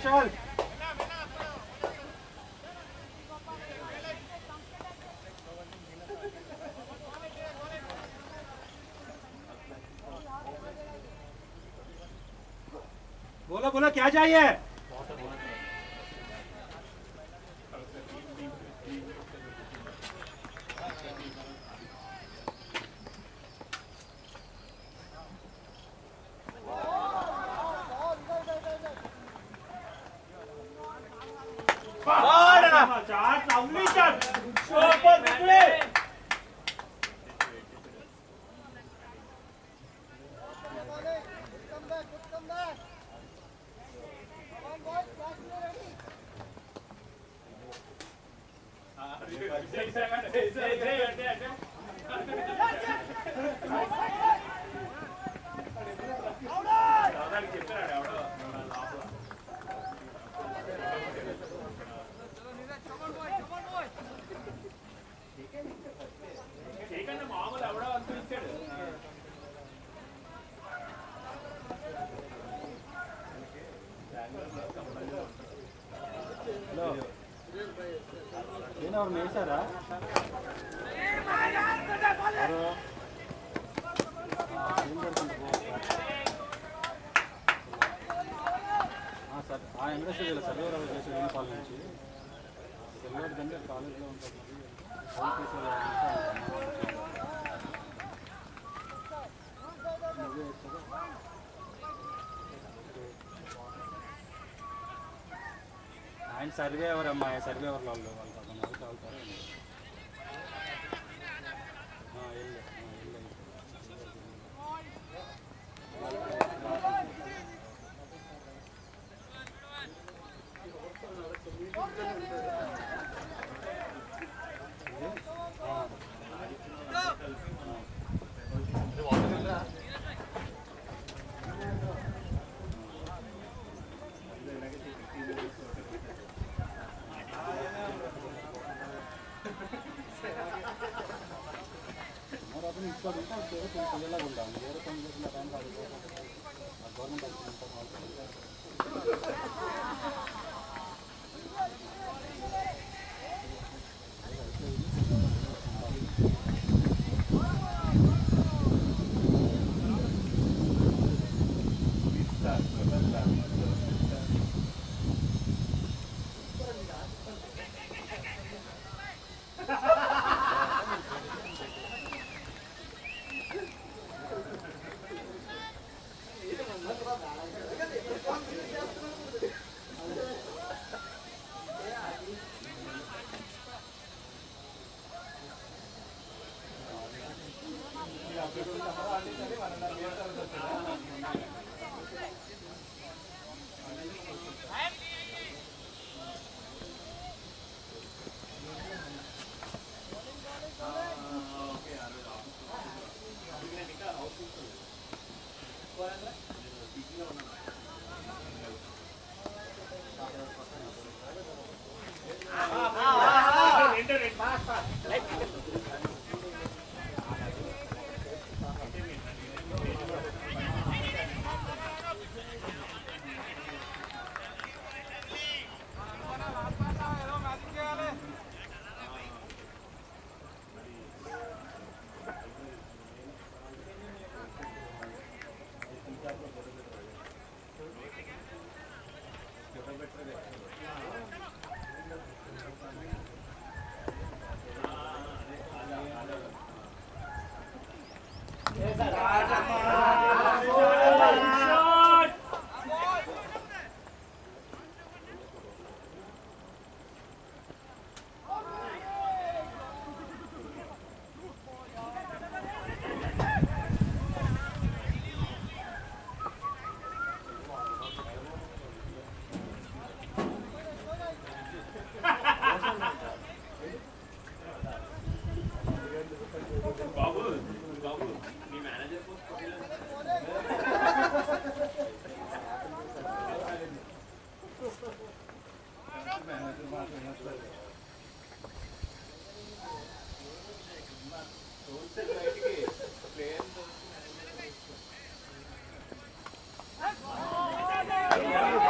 विशाल बोलो बोलो क्या चाहिए?
ఏనెవరు వేశారా? సార్ ఆ ఇండస్ట్రీ ఇలా సర్వేర్ అవి చేసి కాలేజ్ నుంచి? సెల్వర్ కంటే కాలేజ్లో ఉంటుంది ఆయన సర్వే ఎవరమ్మా సర్వే ఎవరు వాళ్ళు.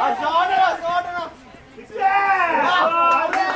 Azona, azona. Yeah!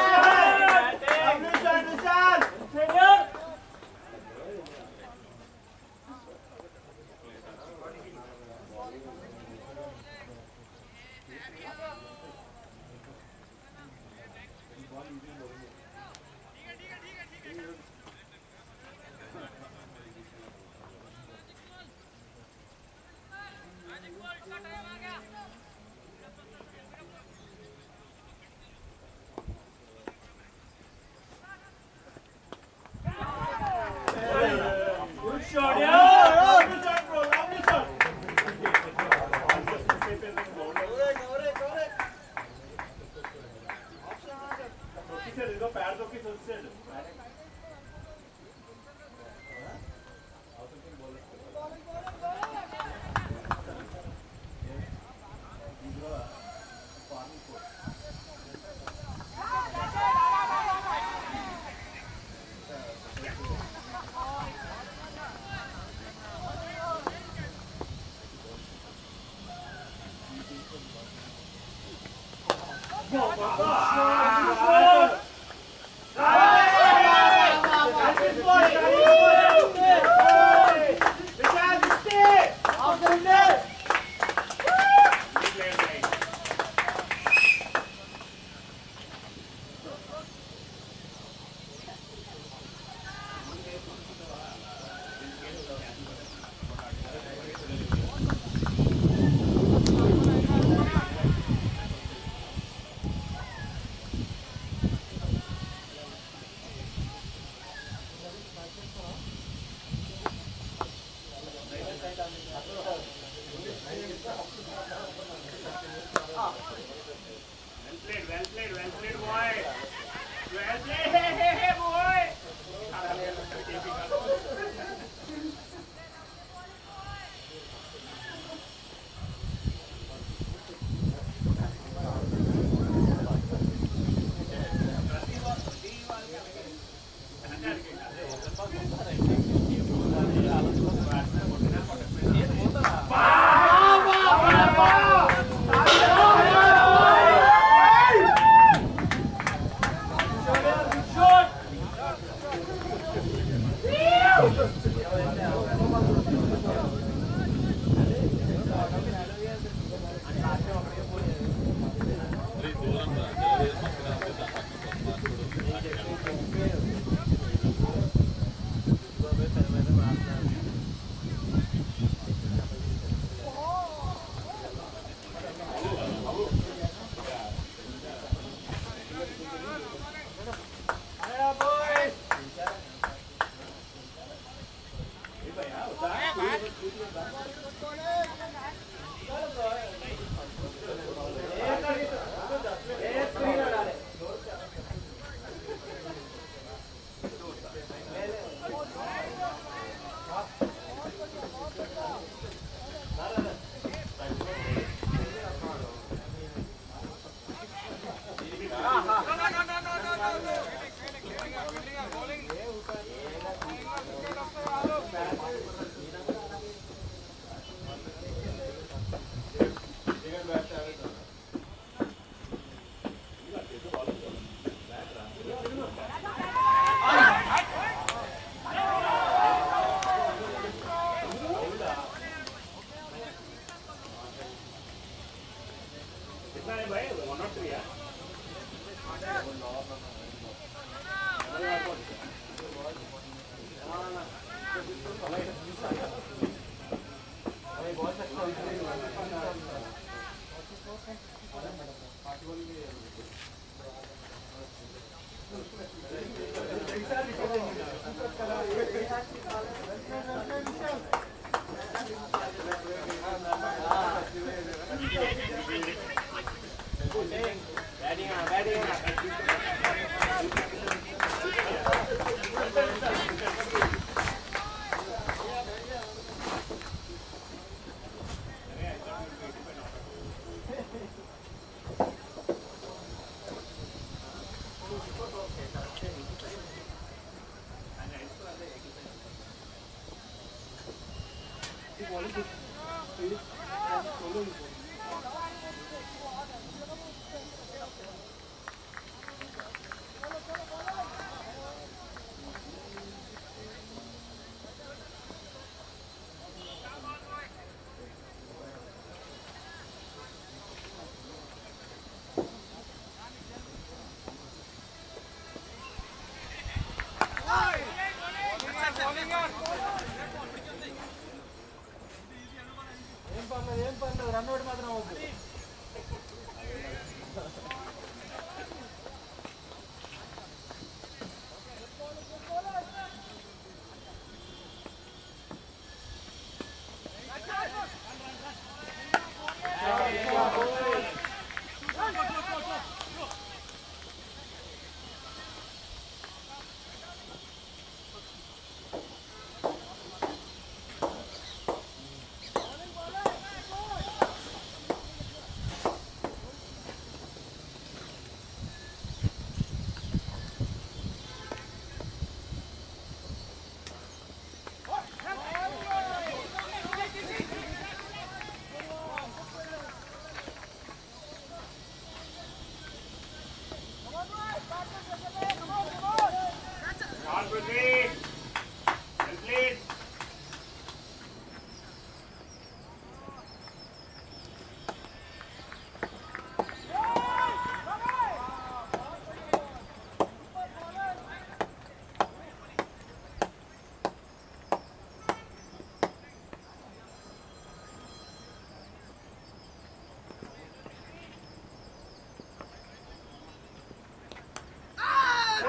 ఏం పర్లేదు ఏం పర్లేదు రన్ ఒకటి మాత్రం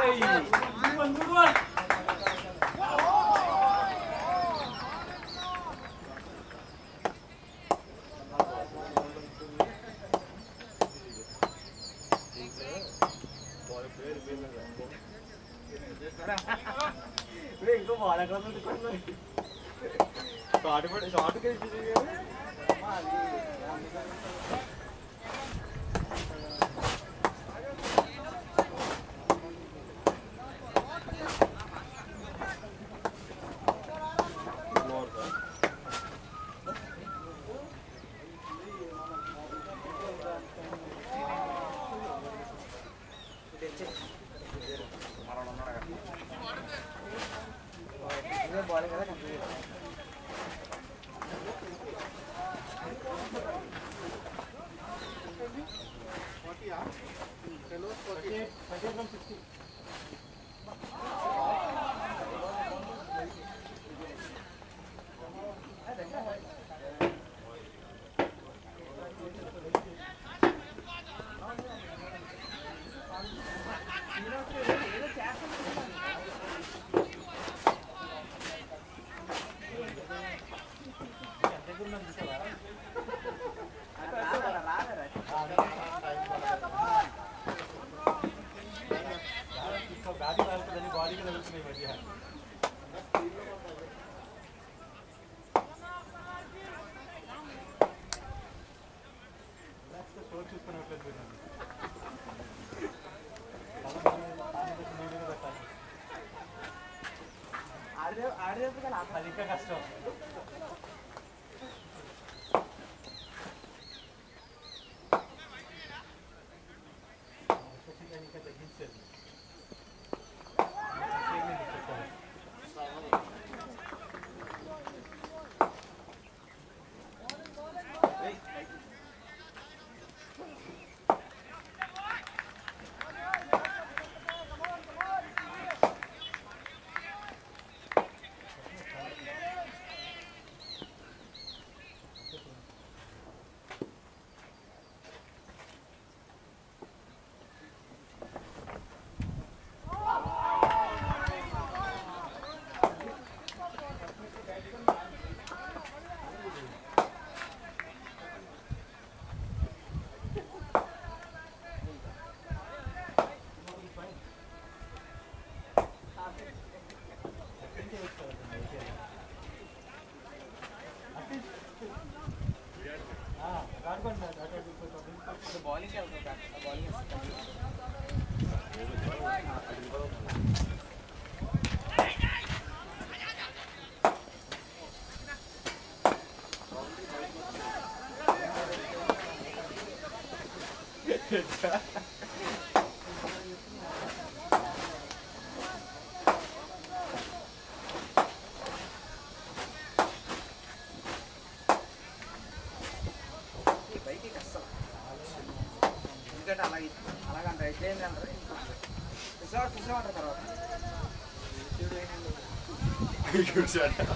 아이, 누구만
누구만. आठ
हज़ार रुपये का Dude, shut up.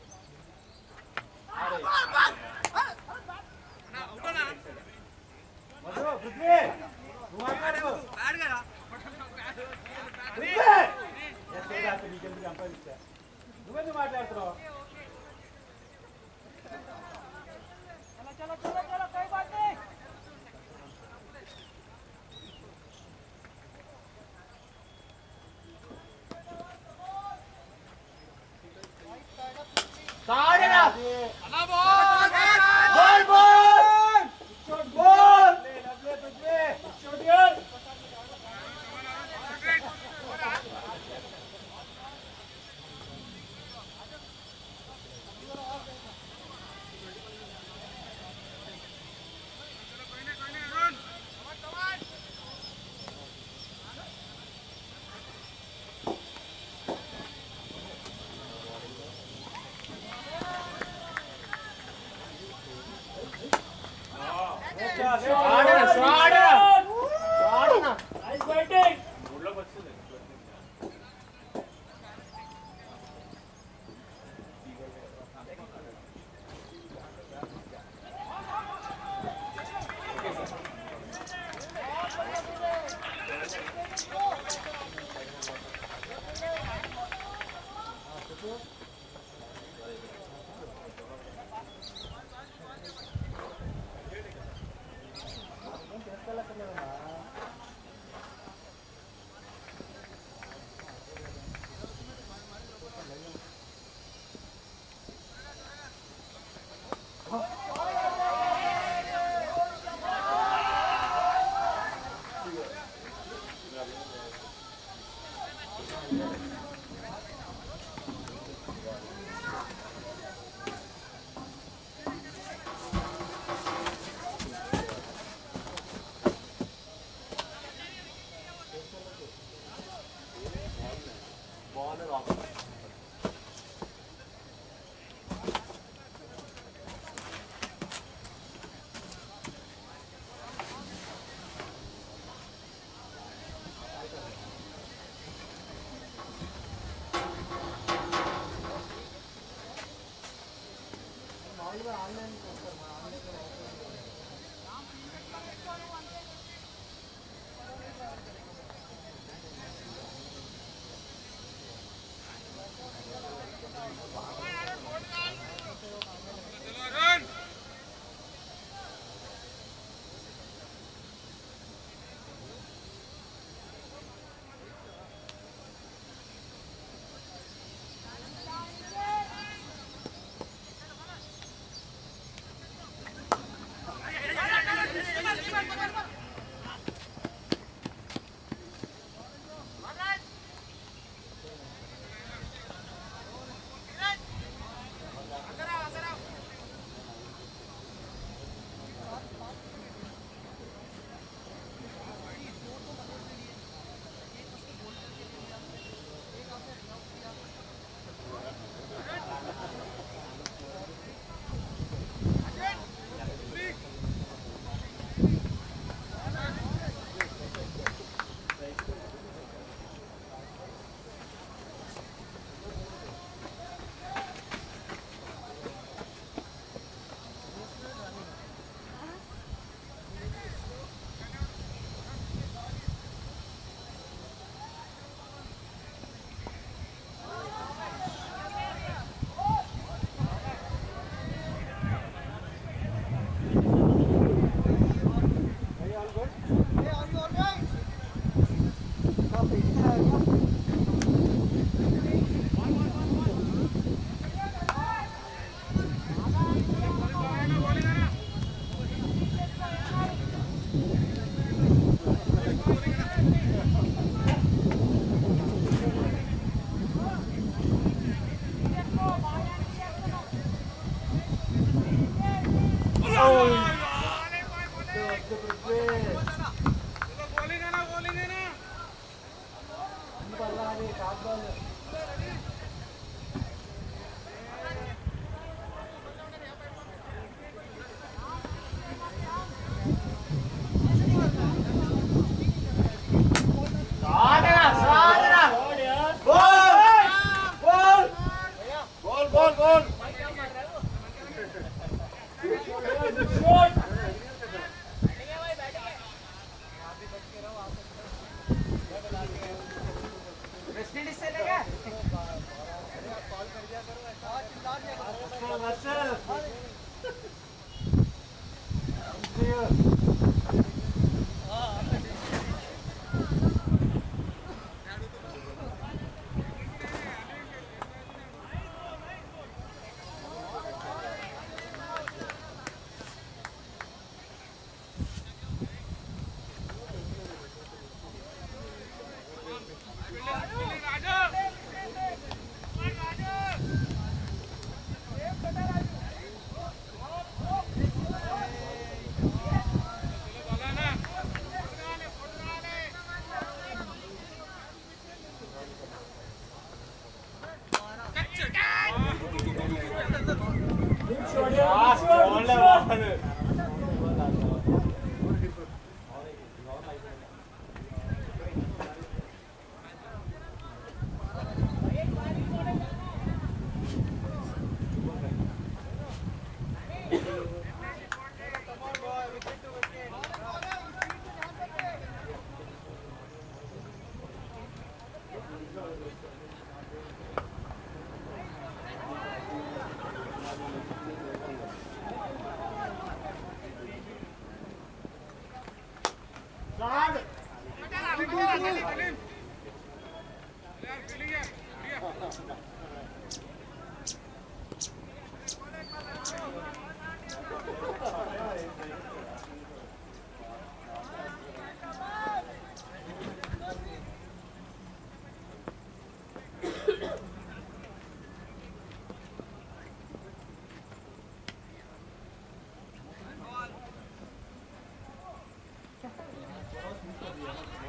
Yeah.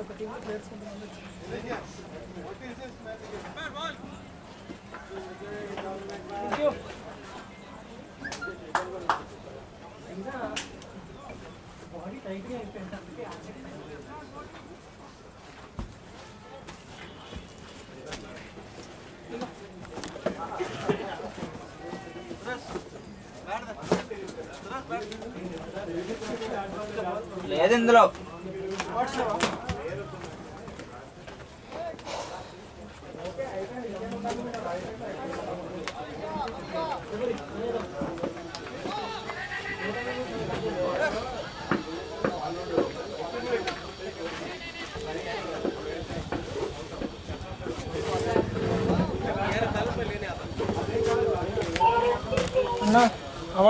ఒక
టీం ప్లేయర్స్
కొంతమంది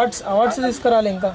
అవార్డ్స్ అవార్డ్స్ తీసుకురాలి ఇంకా.